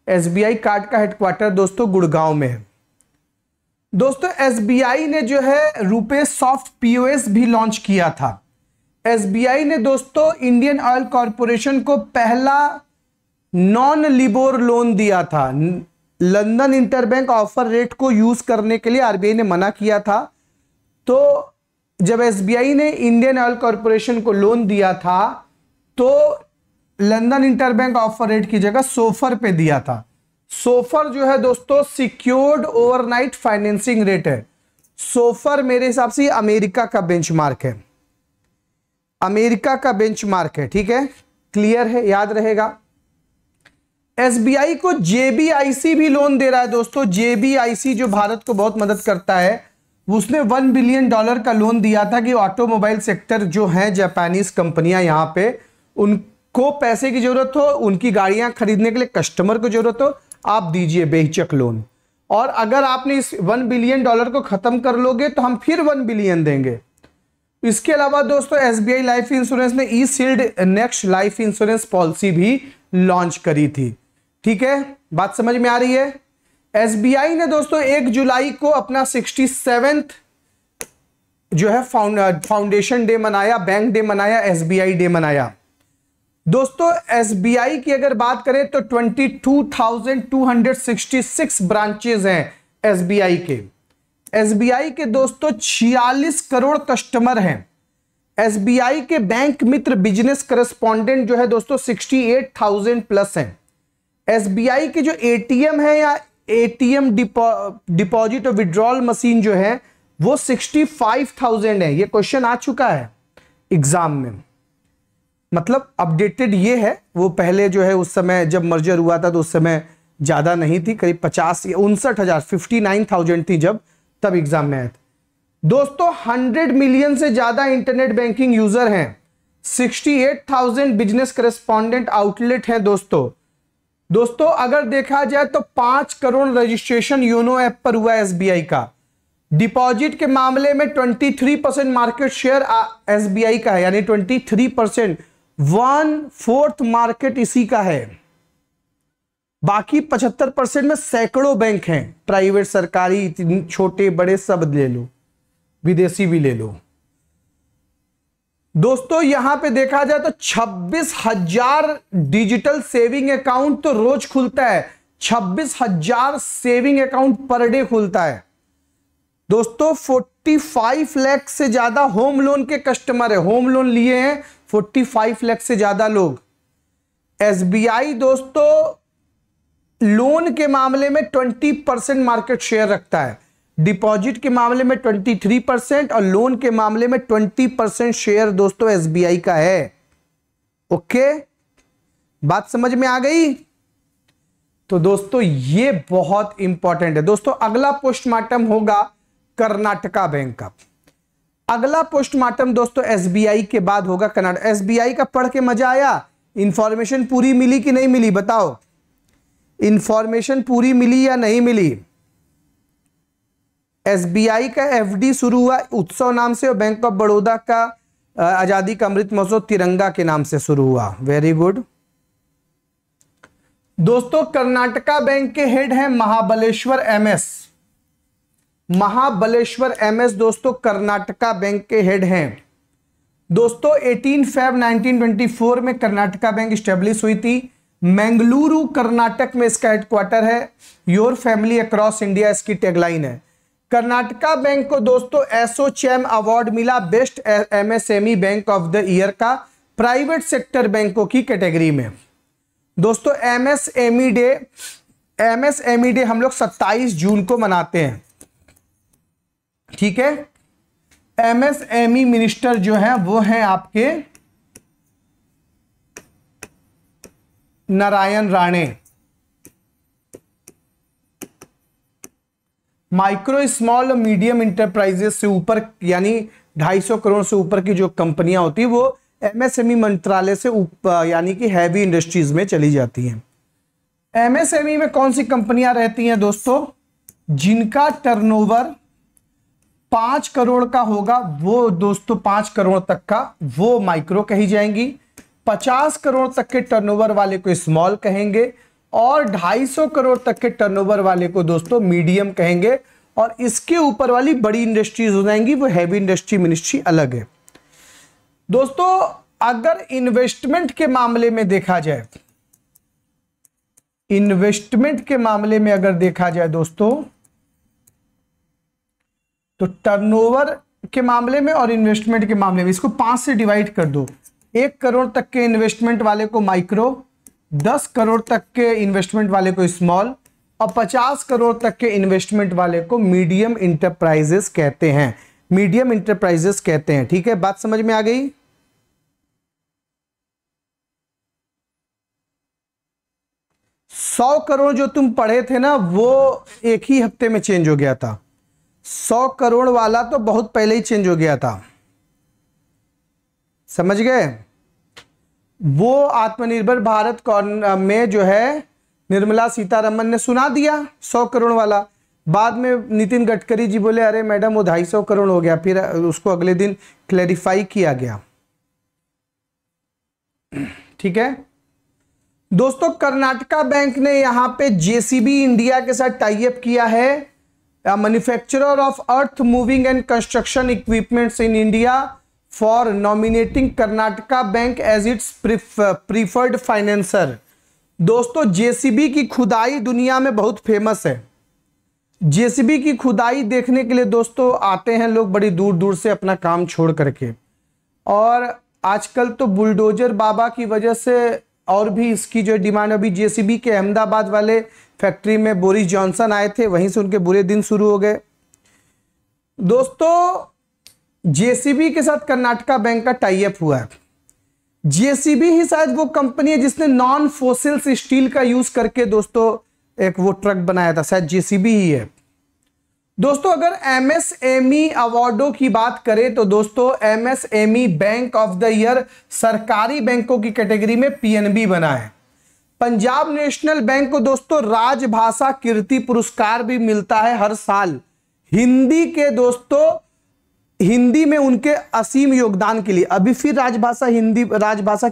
एसबीआई कार्ड का हेडक्वार्टर दोस्तों गुड़गांव में है। दोस्तों, एसबीआई ने जो है रुपे सॉफ्ट पीओएस भी लॉन्च किया था। एसबीआई ने दोस्तों इंडियन ऑयल कॉरपोरेशन को पहला नॉन लिबोर लोन दिया था। लंदन इंटरबैंक ऑफ़र रेट को यूज़ करने के लिए आरबीआई ने मना किया था। तो जब एसबीआई ने इंडियन ऑयल कॉरपोरेशन को लोन दिया था तो लंदन इंटरबैंक ऑफ़र रेट की जगह सोफर पे दिया था। सोफर जो है दोस्तों सिक्योर्ड ओवरनाइट फाइनेंसिंग रेट है। सोफर मेरे हिसाब से अमेरिका का बेंचमार्क है। अमेरिका का बेंचमार्क है, ठीक है? क्लियर है? याद रहेगा? एसबीआई को जेबीआईसी भी लोन दे रहा है दोस्तों। जेबीआईसी जो भारत को बहुत मदद करता है उसने वन बिलियन डॉलर का लोन दिया था कि ऑटोमोबाइल सेक्टर जो है जापानीज कंपनियाँ यहाँ पे, उनको पैसे की ज़रूरत हो, उनकी गाड़ियाँ खरीदने के लिए कस्टमर को ज़रूरत हो, आप दीजिए बेहिचक लोन और अगर आपने इस वन बिलियन डॉलर को खत्म कर लोगे तो हम फिर वन बिलियन देंगे। इसके अलावा दोस्तों SBI लाइफ इंश्योरेंस ने e sealed next life insurance policy भी लॉन्च करी थी। ठीक है? बात समझ में आ रही है? एसबीआई ने दोस्तों एक जुलाई को अपना सिक्सटी सेवेंथ जो है फाउंडेशन डे मनाया बैंक डे मनाया एसबीआई डे मनाया। दोस्तों एसबीआई की अगर बात करें तो 22,266 ब्रांचेज हैं एसबीआई के। एसबीआई के दोस्तों 46 करोड़ कस्टमर हैं। एसबीआई के बैंक मित्र बिज़नेस करस्पॉन्डेंट जो है दोस्तों 68,000 प्लस हैं। एसबीआई के जो एटीएम है या एटीएम डिपॉजिट और विड्रॉल मशीन जो है वो 65,000 है। ये क्वेश्चन आ चुका है एग्ज़ाम में। मतलब अपडेटेड ये है वो पहले जो है उस समय जब मर्जर हुआ था तो उस समय ज़्यादा नहीं थी करीब पचास या उनसठ हज़ार फिफ्टी नाइन थाउज़ेंड थी जब तब एग्ज़ाम में आए थे। दोस्तों हंड्रेड मिलियन से ज़्यादा इंटरनेट बैंकिंग यूज़र हैं। Sixty eight thousand business correspondent outlet हैं दोस्तों। दोस्तों, अगर देखा जाए तो पाँच करोड़ रजिस्ट्रेशन योनो ऐप पर हुआ एसबीआई का। डिपॉजिट के मामले में 23 परसेंट मार्केट शेयर एसबीआई का है, यानी 23 परसेंट वन फोर्थ मार्केट इसी का है। बाकी 75 परसेंट में सैकड़ों बैंक हैं। प्राइवेट सरकारी छोटे, बड़े, सब ले लो। विदेशी भी ले लो। दोस्तों, यहाँ पे देखा जाए तो छब्बीस हज़ार डिजिटल सेविंग अकाउंट तो रोज खुलता है। छब्बीस हज़ार सेविंग अकाउंट पर डे खुलता है। दोस्तों 45 लाख से ज़्यादा होम लोन के कस्टमर है। होम लोन लिए हैं 45 लाख से ज़्यादा लोग। एसबीआई दोस्तों, लोन के मामले में 20 परसेंट मार्केट शेयर रखता है। डिपॉजिट के मामले में 23 परसेंट और लोन के मामले में 20 परसेंट शेयर दोस्तों एसबीआई का है। ओके बात समझ में आ गई? तो दोस्तों, ये बहुत इंपॉर्टेंट है। दोस्तों, अगला पोस्टमार्टम होगा कर्नाटका बैंक का। अगला पोस्टमार्टम दोस्तों एसबीआई के बाद होगा कर्नाटक। एसबीआई का पढ़ के मज़ा आया। इंफॉर्मेशन पूरी मिली कि नहीं मिली, बताओ। इंफॉर्मेशन पूरी मिली या नहीं मिली? एसबीआई का एफडी शुरू हुआ उत्सव नाम से और बैंक ऑफ़ बड़ौदा का आज़ादी का अमृत महोत्सव तिरंगा के नाम से शुरू हुआ। वेरी गुड दोस्तों, कर्नाटका बैंक के हेड हैं महाबलेश्वर एमएस महाबलेश्वर एमएस दोस्तों, कर्नाटका बैंक के हेड हैं। दोस्तों 18 फेब 1924 में कर्नाटका बैंक स्टेब्लिश हुई थी। मैंगलुरु, कर्नाटक में इसका हेडक्वार्टर है। योर फैमिली अक्रॉस इंडिया इसकी टैगलाइन है। कर्नाटका बैंक को दोस्तों एसोचैम अवार्ड मिला best MSME bank of the year का प्राइवेट सेक्टर बैंकों की कैटेगरी में। दोस्तों एमएसएमई डे एमएसएमई डे हम लोग 27 जून को मनाते हैं। ठीक है? एमएसएमई मिनिस्टर जो है, वो है आपके नारायण राणे। माइक्रो स्मॉल और मीडियम इंटरप्राइजेस से ऊपर, यानी 250 करोड़ से ऊपर की जो कंपनियाँ होती है, वो एमएसएमई मंत्रालय से ऊपर, यानी कि हैवी इंडस्ट्रीज़ में चली जाती हैं। एमएसएमई में कौन सी कंपनियाँ रहती हैं दोस्तों? जिनका टर्नओवर पाँच करोड़ का होगा, वो दोस्तों पाँच करोड़ तक का, वो माइक्रो कही जाएँगी। पचास करोड़ तक के टर्नओवर वाले को स्मॉल कहेंगे। और 250 करोड़ तक के टर्नओवर वाले को दोस्तों मीडियम कहेंगे और इसके ऊपर वाली बड़ी इंडस्ट्रीज़ हो जाएँगी, वो हैवी इंडस्ट्री मिनिस्ट्री अलग है। दोस्तों, अगर इन्वेस्टमेंट के मामले में देखा जाए इन्वेस्टमेंट के मामले में अगर देखा जाए दोस्तों तो टर्नओवर के मामले में और इन्वेस्टमेंट के मामले में, इसको पाँच से डिवाइड कर दो। एक करोड़ तक के इन्वेस्टमेंट वाले को माइक्रो दस करोड़ तक के इन्वेस्टमेंट वाले को स्मॉल और पचास करोड़ तक के इन्वेस्टमेंट वाले को मीडियम इंटरप्राइजेस कहते हैं। मीडियम इंटरप्राइजेस कहते हैं, ठीक है? बात समझ में आ गई? सौ करोड़ जो तुम पढ़े थे ना, वो एक ही हफ़्ते में चेंज हो गया था। सौ करोड़ वाला तो बहुत पहले ही चेंज हो गया था। समझ गए? वो आत्मनिर्भर भारत में जो है निर्मला सीतारमन ने सुना दिया सौ करोड़ वाला। बाद में नितिन गडकरी जी बोले, अरे मैडम, वो ढाई सौ करोड़ हो गया। फिर उसको अगले दिन क्लैरिफाई किया गया। ठीक है? दोस्तों, कर्नाटका बैंक ने यहाँ पे जेसीबी इंडिया के साथ टाइप किया है। Manufacturer of earth moving and construction equipments in India for nominating Karnataka bank as its preferred financer दोस्तों जेसीबी की खुदाई दुनिया में बहुत फ़ेमस है। जेसीबी की खुदाई देखने के लिए दोस्तों, आते हैं लोग बड़ी दूर दूर से अपना काम छोड़ करके। और आजकल तो बुलडोजर बाबा की वजह से और भी इसकी जो डिमांड अभी जेसीबी के अहमदाबाद वाले फैक्ट्री में बोरिस जॉनसन आए थे, वहीं से उनके बुरे दिन शुरू हो गए। दोस्तों जेसीबी के साथ कर्नाटका बैंक का टाइप हुआ है। जेसीबी ही शायद वो कंपनी है जिसने नॉन फोसिल्स स्टील का यूज़ करके दोस्तों एक वो ट्रक बनाया था, शायद जेसीबी ही है। दोस्तों, अगर एमएसएमई अवार्डों की बात करें तो दोस्तों MSME bank of the year सरकारी बैंकों की कैटेगरी में पीएनबी बना है। पंजाब नेशनल बैंक को दोस्तों राजभाषा कीर्ति पुरस्कार भी मिलता है हर साल। हिंदी के दोस्तों हिंदी में उनके असीम योगदान के लिए, अभी फिर राजभाषा हिंदी, राजभाषा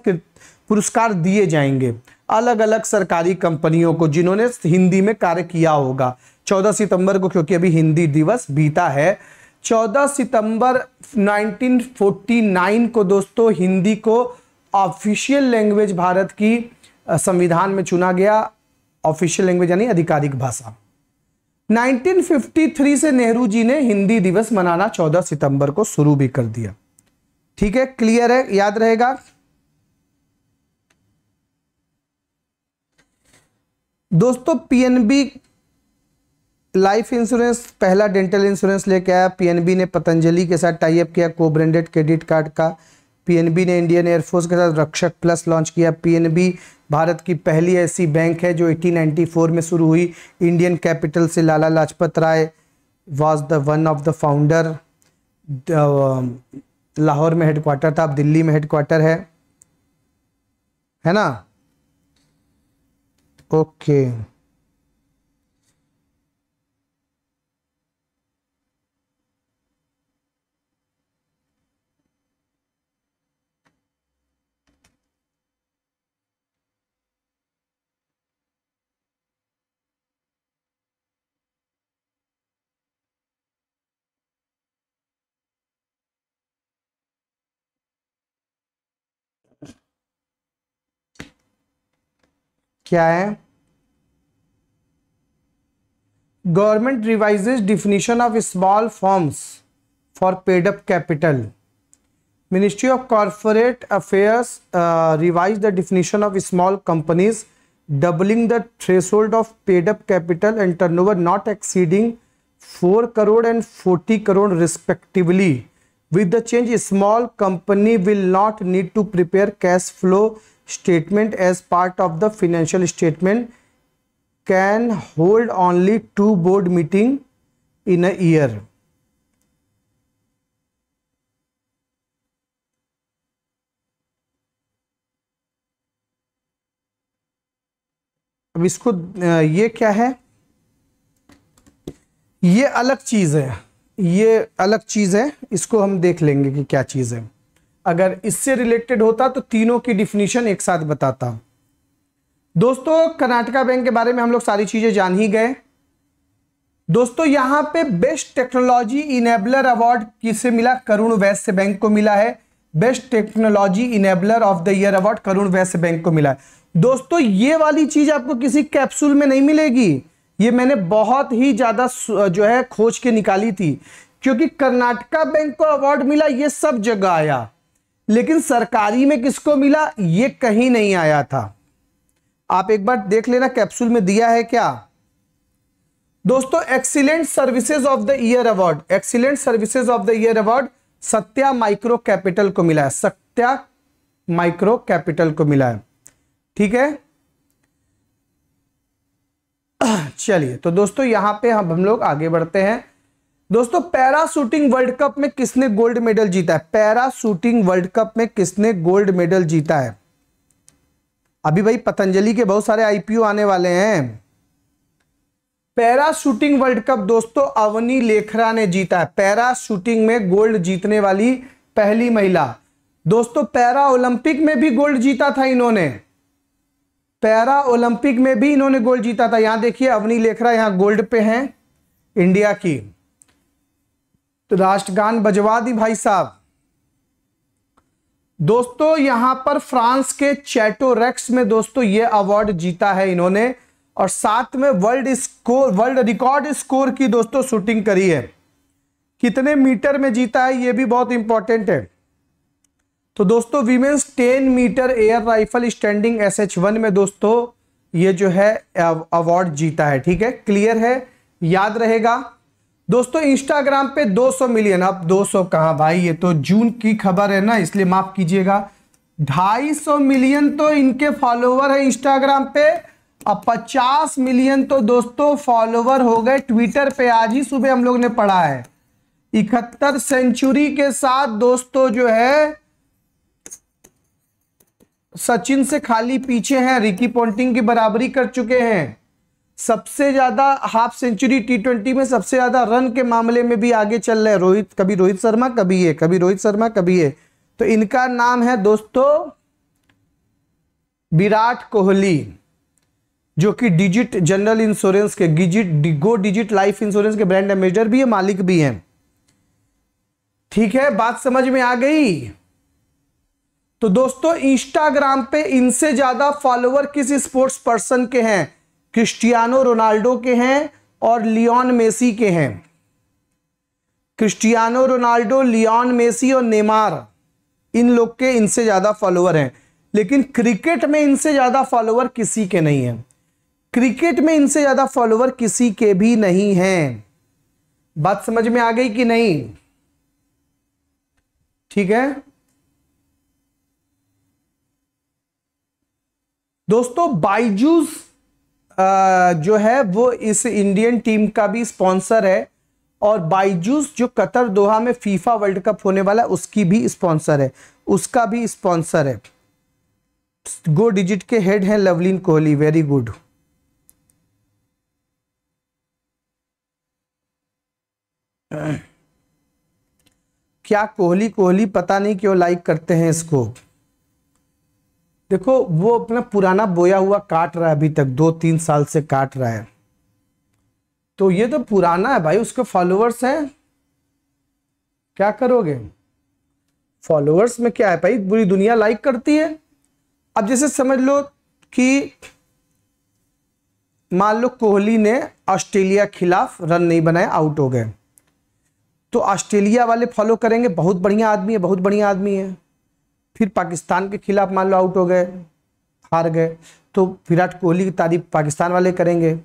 पुरस्कार दिए जाएँगे अलग अलग सरकारी कंपनियों को, जिन्होंने हिंदी में कार्य किया होगा। 14 सितंबर को, क्योंकि अभी हिंदी दिवस बीता है 14 सितंबर 1949 को दोस्तों, हिंदी को ऑफिशियल लैंग्वेज भारत की संविधान में चुना गया, ऑफिशियल लैंग्वेज यानी आधिकारिक भाषा। 1953 से नेहरू जी ने हिंदी दिवस मनाना 14 सितंबर को शुरू भी कर दिया। ठीक है, क्लियर है? याद रहेगा? दोस्तों पीएनबी लाइफ इंश्योरेंस, पहला डेंटल इंश्योरेंस लेके आया। पीएनबी ने पतंजलि के साथ टाइप किया को ब्रांडेड क्रेडिट कार्ड का। पीएनबी ने इंडियन एयरफोर्स के साथ रक्षक प्लस लॉन्च किया। पीएनबी भारत की पहली ऐसी बैंक है जो 1894 में शुरू हुई। इंडियन कैपिटल से Lala Lajpat Rai was the one of the founder Lahore में हेडक्वार्टर था, अब दिल्ली में हेडक्वार्टर है। है ना? Okay okay. क्या है? Government revises definition of small forms for paid up capital ministry of corporate affairs revise the definition of small companies doubling the threshold of paid up capital and turnover not exceeding four crore and forty crore respectively with the change, small company will not need to prepare cash flow statement as part of the financial statement can hold only two board meeting in a year अब इसको ये क्या है ये अलग चीज़ है ये अलग चीज़ है इसको हम देख लेंगे कि क्या चीज़ है अगर इससे रिलेटेड होता तो तीनों की डिफिनीशन एक साथ बताता। दोस्तों, कर्नाटका बैंक के बारे में हम लोग सारी चीज़ें जान ही गए। दोस्तों, यहाँ पे बेस्ट टेक्नोलॉजी इनेबलर अवार्ड किसे मिला? करुण वैश्य बैंक को मिला है। Best technology enabler of the year award Karur Vysya bank को मिला है। दोस्तों, ये वाली चीज़ आपको किसी कैप्सूल में नहीं मिलेगी। ये मैंने बहुत ही ज़्यादा जो है, खोज के निकाली थी। क्योंकि कर्नाटका बैंक को अवार्ड मिला, ये सब जगह आया। लेकिन सरकारी में किसको मिला? ये कहीं नहीं आया था। आप एक बार देख लेना, कैप्सूल में दिया है क्या? दोस्तों, excellent services of the year award, excellent services of the year award Satya micro capital को मिला है। सत्या माइक्रो कैपिटल को मिला है। ठीक है? चलिए तो दोस्तों, यहाँ पे हम हम लोग आगे बढ़ते हैं। दोस्तों, पैरा शूटिंग वर्ल्ड कप में किसने गोल्ड मेडल जीता है? पैरा शूटिंग वर्ल्ड कप में किसने गोल्ड मेडल जीता है? अभी भाई, पतंजलि के बहुत सारे आईपीओ आने वाले हैं। पैरा शूटिंग वर्ल्ड कप, दोस्तों, अवनी लेखरा ने जीता है। पैरा शूटिंग में गोल्ड जीतने वाली पहली महिला। दोस्तों, पैरा ओलंपिक में भी गोल्ड जीता था इन्होंने। पैरा ओलंपिक में भी इन्होंने गोल्ड जीता था। यहाँ देखिए, अवनी लेखरा यहाँ गोल्ड पे हैं, इंडिया की। तो राष्ट्रगान बजवा दी भाई साहब। दोस्तों, यहाँ पर फ्रांस के चैटोरेक्स में दोस्तों ये अवार्ड जीता है इन्होंने और साथ में world score world record score की दोस्तों शूटिंग करी है। कितने मीटर में जीता है ये भी बहुत इंपॉर्टेंट है। तो दोस्तों women's 10 metre air rifle standing S H one में दोस्तों ये जो है अवार्ड जीता है, ठीक है? क्लियर है? याद रहेगा? दोस्तों इंस्टाग्राम पे 200 मिलियन अब 200 कहा? भाई, ये तो जून की खबर है ना, इसलिए माफ़ कीजिएगा। 250 मिलियन तो इनके फॉलोवर है इंस्टाग्राम पे। अब 50 मिलियन तो दोस्तों फॉलोवर हो गए ट्विटर पे। आज ही सुबह हम लोग ने पढ़ा है। इकहत्तर सेंचुरी के साथ दोस्तों जो है, सचिन से खाली पीछे हैं, रिकी पोंटिंग की बराबरी कर चुके हैं। सबसे ज़्यादा हाफ़ सेंचुरी टी ट्वेंटी में सबसे ज़्यादा रन के मामले में भी आगे चल रहे हैं। रोहित, कभी रोहित शर्मा, कभी ये, कभी रोहित शर्मा, कभी ये। तो इनका नाम है दोस्तों, विराट कोहली, जो कि डिजिट जनरल इंश्योरेंस के Digit go Digit life insurance के ब्रांड एम्बेसडर भी है, मालिक भी हैं। ठीक है, बात समझ में आ गई? तो दोस्तों इंस्टाग्राम पे इनसे ज़्यादा फॉलोवर किस स्पोर्ट्स पर्सन के हैं? क्रिस्टियानो रोनाल्डो के हैं और लियोन मेसी के हैं। क्रिस्टियानो रोनाल्डो, लियोन मेसी और नेमार, इन लोग के इनसे ज़्यादा फॉलोअर हैं। लेकिन क्रिकेट में इनसे ज़्यादा फॉलोअर किसी के नहीं है। क्रिकेट में इनसे ज़्यादा फॉलोअर किसी के भी नहीं हैं। बात समझ में आ गई कि नहीं? ठीक है? दोस्तों, बाइजूस जो है, वो इस इंडियन टीम का भी स्पॉन्सर है और बाइजूस जो कतर दोहा में फीफा वर्ल्ड कप होने वाला है, उसकी भी स्पॉन्सर है। उसका भी स्पॉन्सर है। गो डिजिट के हेड हैं लवलीन कोहली वेरी गुड क्या कोहली कोहली पता नहीं क्यों लाइक करते हैं इसको? देखो, वो अपना पुराना बोया हुआ काट रहा है अभी तक, दो तीन साल से काट रहा है। तो ये तो पुराना है भाई, उसके फॉलोअर्स हैं। क्या करोगे? फॉलोअर्स में क्या है भाई? पूरी दुनिया लाइक करती है। अब जैसे समझ लो कि मान लो कोहली ने ऑस्ट्रेलिया खिलाफ रन नहीं बनाए आउट हो गए। तो ऑस्ट्रेलिया वाले फॉलो करेंगे, बहुत बढ़िया आदमी है, बहुत बढ़िया आदमी है। फिर पाकिस्तान के खिलाफ मान लो आउट हो गए, हार गए। तो विराट कोहली की तारीफ़ पाकिस्तान वाले करेंगे।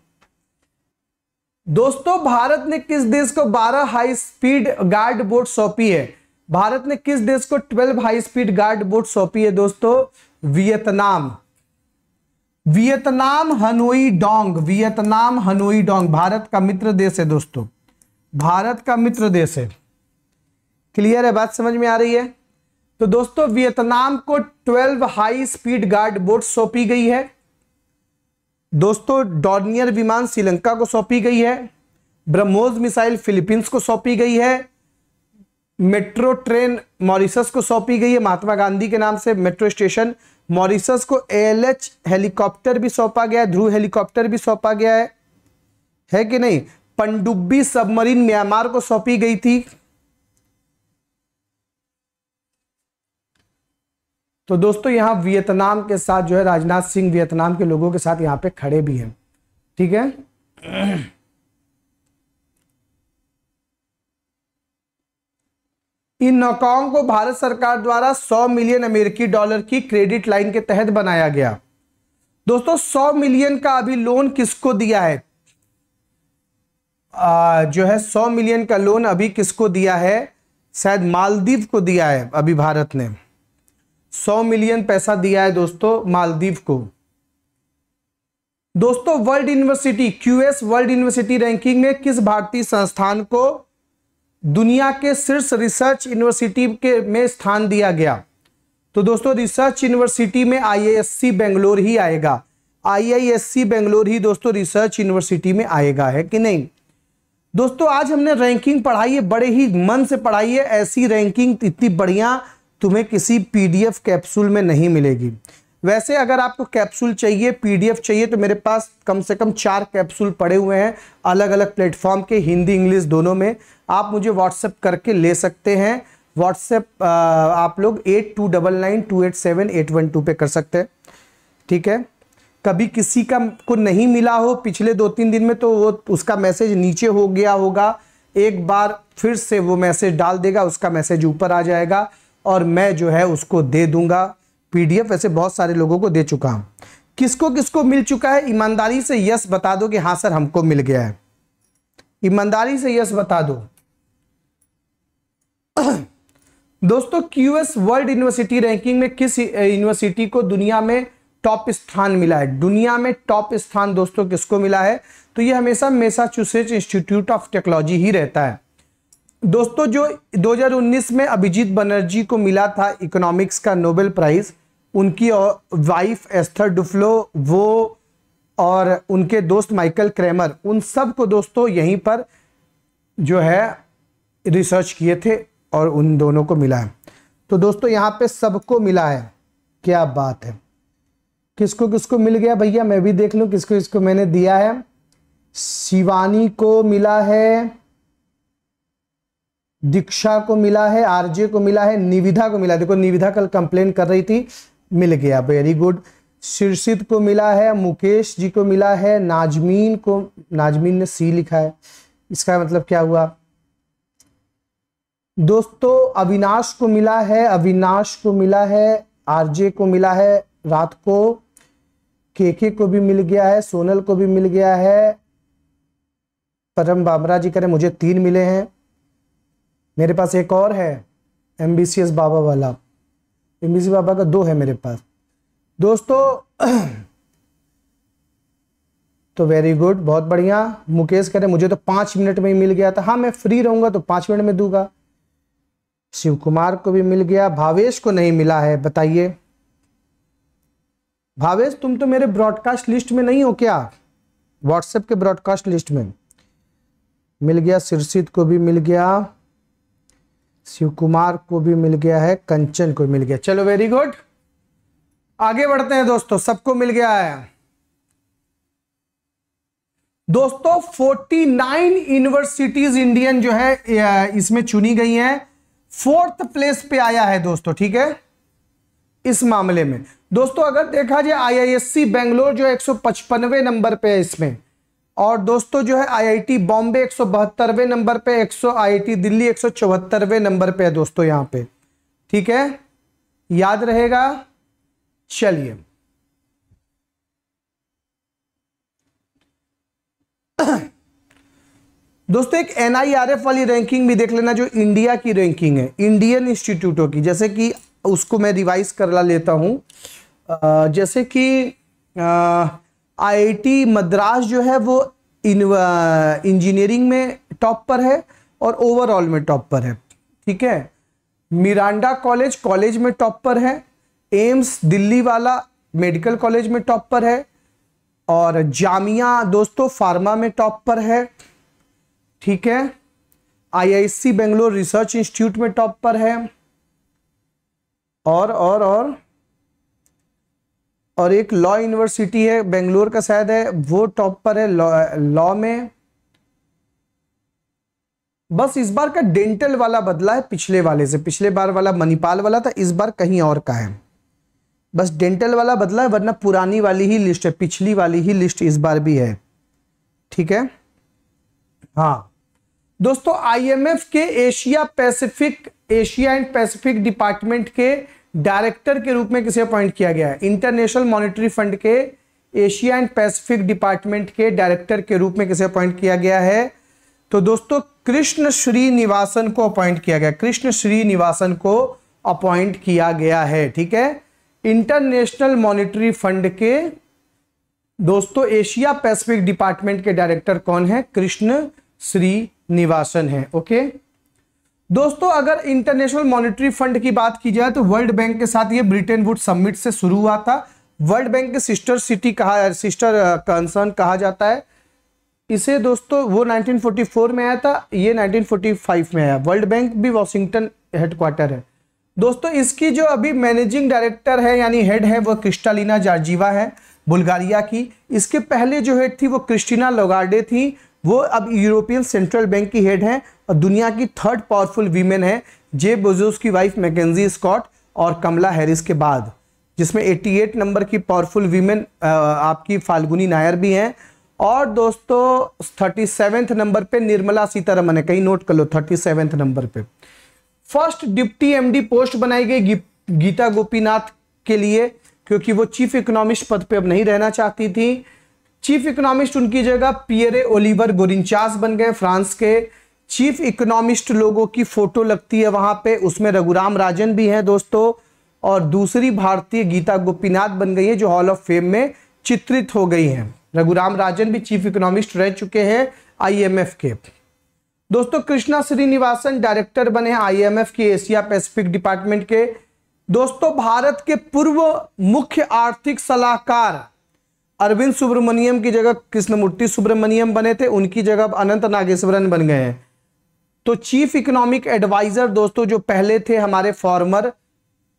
दोस्तों, भारत ने किस देश को 12 हाई स्पीड गार्ड बोट सौंपी है? भारत ने किस देश को 12 हाई स्पीड गार्ड बोट सौंपी है दोस्तों? Vietnam. Vietnam Hanoi Dong, Vietnam Hanoi Dong. Bharat का मित्र देश है दोस्तों। भारत का मित्र देश है। क्लियर है? बात समझ में आ रही है? तो दोस्तों, वियतनाम को 12 हाई स्पीड गार्ड बोट सौंपी गई है। दोस्तों, डॉर्नियर विमान श्रीलंका को सौंपी गई है। ब्रह्मोस मिसाइल फिलीपींस को सौंपी गई है। मेट्रो ट्रेन मॉरिसस को सौंपी गई है, महात्मा गांधी के नाम से मेट्रो स्टेशन मॉरिसस को। एएलएच हेलीकॉप्टर भी सौंपा गया है, ध्रुव हेलीकॉप्टर भी सौंपा गया है। है कि नहीं? पनडुब्बी सबमरीन म्यांमार को सौंपी गई थी। तो दोस्तों यहाँ वियतनाम के साथ जो है राजनाथ सिंह वियतनाम के लोगों के साथ यहाँ पे खड़े भी हैं। ठीक है? इन नौकाओं को भारत सरकार द्वारा 100 मिलियन अमेरिकी डॉलर की क्रेडिट लाइन के तहत बनाया गया। दोस्तों 100 मिलियन का अभी लोन किसको दिया है? आ, जो है 100 मिलियन का लोन अभी किसको दिया है? शायद मालदीव को दिया है अभी भारत ने। 100 मिलियन पैसा दिया है दोस्तों मालदीव को। दोस्तों, world university, QS world university ranking में किस भारतीय संस्थान को दुनिया के शीर्ष रिसर्च यूनिवर्सिटी के में स्थान दिया गया? तो दोस्तों, रिसर्च यूनिवर्सिटी में आईआईएससी बेंगलोर ही आएगा। आईआईएससी बेंगलोर ही दोस्तों रिसर्च यूनिवर्सिटी में आएगा, है कि नहीं? दोस्तों, आज हमने रैंकिंग पढ़ाई है, बड़े ही मन से पढ़ाई है, ऐसी रैंकिंग इतनी बढ़िया तुम्हें किसी पीडीएफ कैप्सूल में नहीं मिलेगी। वैसे अगर आपको कैप्सूल चाहिए, पीडीएफ चाहिए तो मेरे पास कम से कम चार कैप्सूल पड़े हुए हैं अलग अलग प्लेटफॉर्म के, हिंदी, इंग्लिश दोनों में। आप मुझे व्हाट्सएप करके ले सकते हैं। व्हाट्सएप आप लोग eight two double nine two eight seven eight one two पे कर सकते हैं। ठीक है? कभी किसी का को नहीं मिला हो पिछले दो तीन दिन में तो वो उसका मैसेज नीचे हो गया होगा। एक बार फिर से वो मैसेज डाल देगा, उसका मैसेज ऊपर आ जाएगा। और मैं जो है उसको दे दूँगा। पीडीएफ ऐसे बहुत सारे लोगों को दे चुका हूँ। किसको किसको मिल चुका है? ईमानदारी से यस बता दो कि हाँ सर, हमको मिल गया है। ईमानदारी से यस बता दो। दोस्तों क्यूएस वर्ल्ड यूनिवर्सिटी रैंकिंग में किस यूनिवर्सिटी को दुनिया में टॉप स्थान मिला है? दुनिया में टॉप स्थान दोस्तों किसको मिला है? तो ये हमेशा मैसाचुसेट्स इंस्टीट्यूट ऑफ़ टेक्नोलॉजी ही रहता है। दोस्तों, जो 2019 में अभिजीत बनर्जी को मिला था इकोनॉमिक्स का नोबेल प्राइज, उनकी वाइफ एस्थर डुफ्लो, वो और उनके दोस्त माइकल क्रेमर, उन सबको दोस्तों यहीं पर जो है रिसर्च किए थे और उन दोनों को मिला है। तो दोस्तों, यहाँ पे सबको मिला है। क्या बात है। किसको किसको मिल गया भैया? मैं भी देख लूँ, किसको किसको मैंने दिया है। शिवानी को मिला है। दीक्षा को मिला है, आरजे को मिला है निविधा को मिला देखो निविधा कल कंप्लेन कर रही थी, मिल गया। वेरी गुड शीर्षित को मिला है, मुकेश जी को मिला है, नाजमीन को, नाजमीन ने सी लिखा है। इसका मतलब क्या हुआ? दोस्तों, अविनाश को मिला है, अविनाश को मिला है, आरजे को मिला है, रात को केके को भी मिल गया है, सोनल को भी मिल गया है, परम बामरा जी करें मुझे तीन मिले हैं। मेरे पास एक और है एम बाबा वाला। एम बाबा का दो है मेरे पास। दोस्तों तो वेरी गुड बहुत बढ़िया। मुकेश कह रहे, मुझे तो पाँच मिनट में ही मिल गया था। हाँ मैं फ्री रहूँगा तो पाँच मिनट में दूँगा। शिव कुमार को भी मिल गया, भावेश को नहीं मिला है, बताइए। भावेश, तुम तो मेरे ब्रॉडकास्ट लिस्ट में नहीं हो क्या? व्हाट्सएप के ब्रॉडकास्ट लिस्ट में। मिल गया सिरसित को भी मिल गया। शिव कुमार को भी मिल गया है, कंचन को मिल गया। चलो वेरी गुड आगे बढ़ते हैं दोस्तों, सबको मिल गया है। दोस्तों 49 यूनिवर्सिटीज इंडियन जो है इसमें चुनी गई हैं। फोर्थ प्लेस पे आया है दोस्तों, ठीक है? इस मामले में। दोस्तों, अगर देखा जाए आईआईएससी बेंगलोर जो एक नंबर पे है इसमें। और दोस्तों जो है आईआईटी बॉम्बे एक सौ नंबर पे, एक सौ आईआईटी दिल्ली एक सौ नंबर पे है दोस्तों यहाँ पे। ठीक है? याद रहेगा? चलिए। दोस्तों एक एनआईआरएफ वाली रैंकिंग भी देख लेना, जो इंडिया की रैंकिंग है इंडियन इंस्टीट्यूटों की। जैसे कि उसको मैं रिवाइज कर लेता हूँ। जैसे कि आईआईटी मद्रास जो है वो इंजीनियरिंग में टॉप पर है और ओवरऑल में टॉप पर है। ठीक है? मिरांडा कॉलेज कॉलेज में टॉप पर है। एम्स दिल्ली वाला मेडिकल कॉलेज में टॉप पर है। और जामिया दोस्तों फार्मा में टॉप पर है। ठीक है? आईआईसी बेंगलोर रिसर्च इंस्टीट्यूट में टॉप पर है। और और और और एक लॉ यूनिवर्सिटी है, बेंगलोर का शायद है, वो टॉप पर है लॉ में। बस इस बार का डेंटल वाला बदला है पिछले वाले से, पिछले बार वाला मणिपाल वाला था, इस बार कहीं और का है। बस डेंटल वाला बदला है, वरना पुरानी वाली ही लिस्ट है, पिछली वाली ही लिस्ट इस बार भी है। ठीक है? हाँ। दोस्तों आईएमएफ के Asia Pacific Asia and Pacific department के डायरेक्टर के रूप में किसे अपॉइंट किया गया है? इंटरनेशनल मॉनिटरी फंड के एशिया एंड पैसिफिक डिपार्टमेंट के डायरेक्टर के रूप में किसे अपॉइंट किया गया है? तो दोस्तों कृष्ण श्रीनिवासन को अपॉइंट किया गया कृष्ण श्रीनिवासन को अपॉइंट किया गया है, ठीक है? इंटरनेशनल मॉनिटरी फंड के दोस्तों एशिया पैसिफिक डिपार्टमेंट के डायरेक्टर कौन है? कृष्ण श्रीनिवासन है, ओके? दोस्तों, अगर इंटरनेशनल मॉनिटरी फंड की बात की जाए तो वर्ल्ड बैंक के साथ ये ब्रिटेन वुड समिट से शुरू हुआ था। वर्ल्ड बैंक के सिस्टर सिटी कहा सिस्टर कंसर्न कहा जाता है। इसे दोस्तों, वो 1944 में आया था, ये 1945 में आया। वर्ल्ड बैंक भी वॉशिंगटन हेडक्वार्टर है। दोस्तों, इसकी जो अभी मैनेजिंग डायरेक्टर है, यानी हेड है, वो क्रिस्टालिना जार्जीवा है, बुल्गारिया की। इसके पहले जो हेड थी, वो क्रिस्टीना लोगार्डे थी। वो अब यूरोपियन सेंट्रल बैंक की हेड है। और दुनिया की थर्ड पावरफुल वीमेन है जे बोजोस की वाइफ मैकेजी स्कॉट और कमला हैरिस के बाद, जिसमें 88 नंबर की पावरफुल वीमेन आपकी फाल्गुनी नायर भी हैं। और दोस्तों थर्टी नंबर पे निर्मला सीतारमन है, कहीं नोट कर लो थर्टी नंबर पे। फ़र्स्ट डिप्टी एमडी पोस्ट बनाई गई गीता गोपीनाथ के लिए, क्योंकि वो चीफ इकोनॉमिस्ट पद पे अब नहीं रहना चाहती थी। चीफ इकोनॉमिस्ट उनकी जगह पियरे ओलिवर गोरिंचास बन गए, फ्रांस के। चीफ इकोनॉमिस्ट लोगों की फ़ोटो लगती है वहाँ पे। उसमें रघुराम राजन भी हैं दोस्तों, और दूसरी भारतीय गीता गोपीनाथ बन गई है, जो हॉल ऑफ़ फेम में चित्रित हो गई हैं। रघुराम राजन भी चीफ इकोनॉमिस्ट रह चुके हैं आईएमएफ के। दोस्तों, कृष्णा श्रीनिवासन डायरेक्टर बने हैं आईएमएफ के, एशिया पैसिफिक डिपार्टमेंट के। दोस्तों, भारत के पूर्व मुख्य आर्थिक सलाहकार अरविंद सुब्रमण्यम की जगह कृष्णमूर्ति सुब्रमण्यम बने थे। उनकी जगह अनंत नागेश्वरन बन गए हैं। तो चीफ इकोनॉमिक एडवाइजर दोस्तों जो पहले थे हमारे फॉर्मर,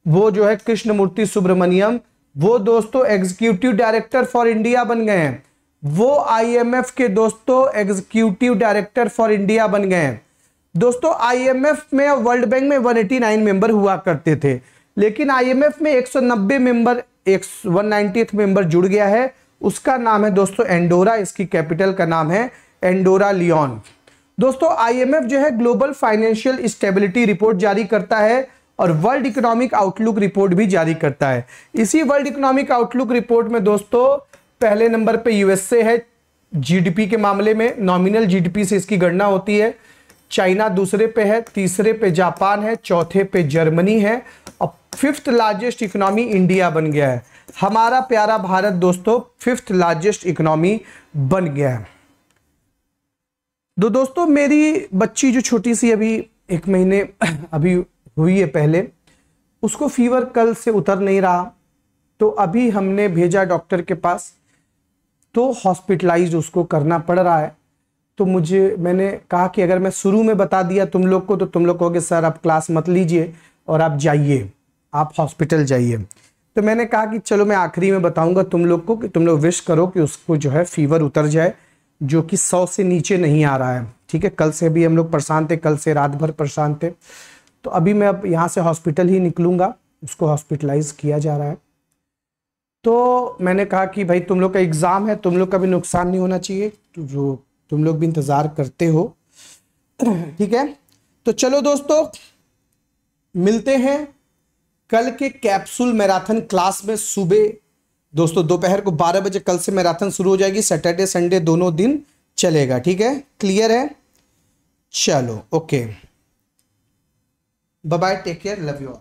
वो जो है कृष्णमूर्ति सुब्रमण्यम वो दोस्तों एग्जीक्यूटिव डायरेक्टर फॉर इंडिया बन गए हैं। वो आईएमएफ के दोस्तों एग्जीक्यूटिव डायरेक्टर फॉर इंडिया बन गए हैं। दोस्तों आईएमएफ में वर्ल्ड बैंक में 189 मेंबर हुआ करते थे, लेकिन आईएमएफ में 190 मेंबर एक वन मेंबर जुड़ गया है। उसका नाम है दोस्तों एंडोरा इसकी कैपिटल का नाम है एंडोरा लियोन दोस्तों आईएमएफ जो है ग्लोबल फाइनेंशियल स्टेबिलिटी रिपोर्ट जारी करता है और वर्ल्ड इकोनॉमिक आउटलुक रिपोर्ट भी जारी करता है। इसी वर्ल्ड इकोनॉमिक आउटलुक रिपोर्ट में दोस्तों, पहले नंबर पे यूएसए है। जीडीपी के मामले में नॉमिनल जीडीपी से इसकी गणना होती है। चाइना दूसरे पे है, तीसरे पे जापान है, चौथे पे जर्मनी है और फिफ्थ लार्जेस्ट इकोनॉमी इंडिया बन गया है। हमारा प्यारा भारत दोस्तों फिफ्थ लार्जेस्ट इकोनॉमी बन गया है। दो दोस्तों, मेरी बच्ची जो छोटी सी अभी एक महीने अभी हुई है पहले, उसको फीवर कल से उतर नहीं रहा। तो अभी हमने भेजा डॉक्टर के पास तो हॉस्पिटलाइज उसको करना पड़ रहा है। तो मुझे, मैंने कहा कि अगर मैं शुरू में बता दिया तुम लोग को तो तुम लोग कहोगे, सर, आप क्लास मत लीजिए और आप जाइए, आप हॉस्पिटल जाइए। तो मैंने कहा कि चलो, मैं आखिरी में बताऊँगा तुम लोग को कि तुम लोग विश करो कि उसको जो है फीवर उतर जाए। जो कि सौ से नीचे नहीं आ रहा है, ठीक है? कल से भी हम लोग परेशान थे, कल से रात भर परेशान थे। तो अभी मैं अब यहाँ से हॉस्पिटल ही निकलूँगा, उसको हॉस्पिटलाइज किया जा रहा है। तो मैंने कहा कि भाई, तुम लोग का एग्ज़ाम है, तुम लोग का भी नुकसान नहीं होना चाहिए तो जो तुम लोग भी इंतज़ार करते हो, ठीक है? तो चलो दोस्तों, मिलते हैं कल के कैप्सूल मैराथन क्लास में सुबह दोस्तों, दोपहर को 12 बजे कल से मैराथन शुरू हो जाएगी। सैटरडे संडे दोनों दिन चलेगा, ठीक है? क्लियर है? चलो okay bye take care love you all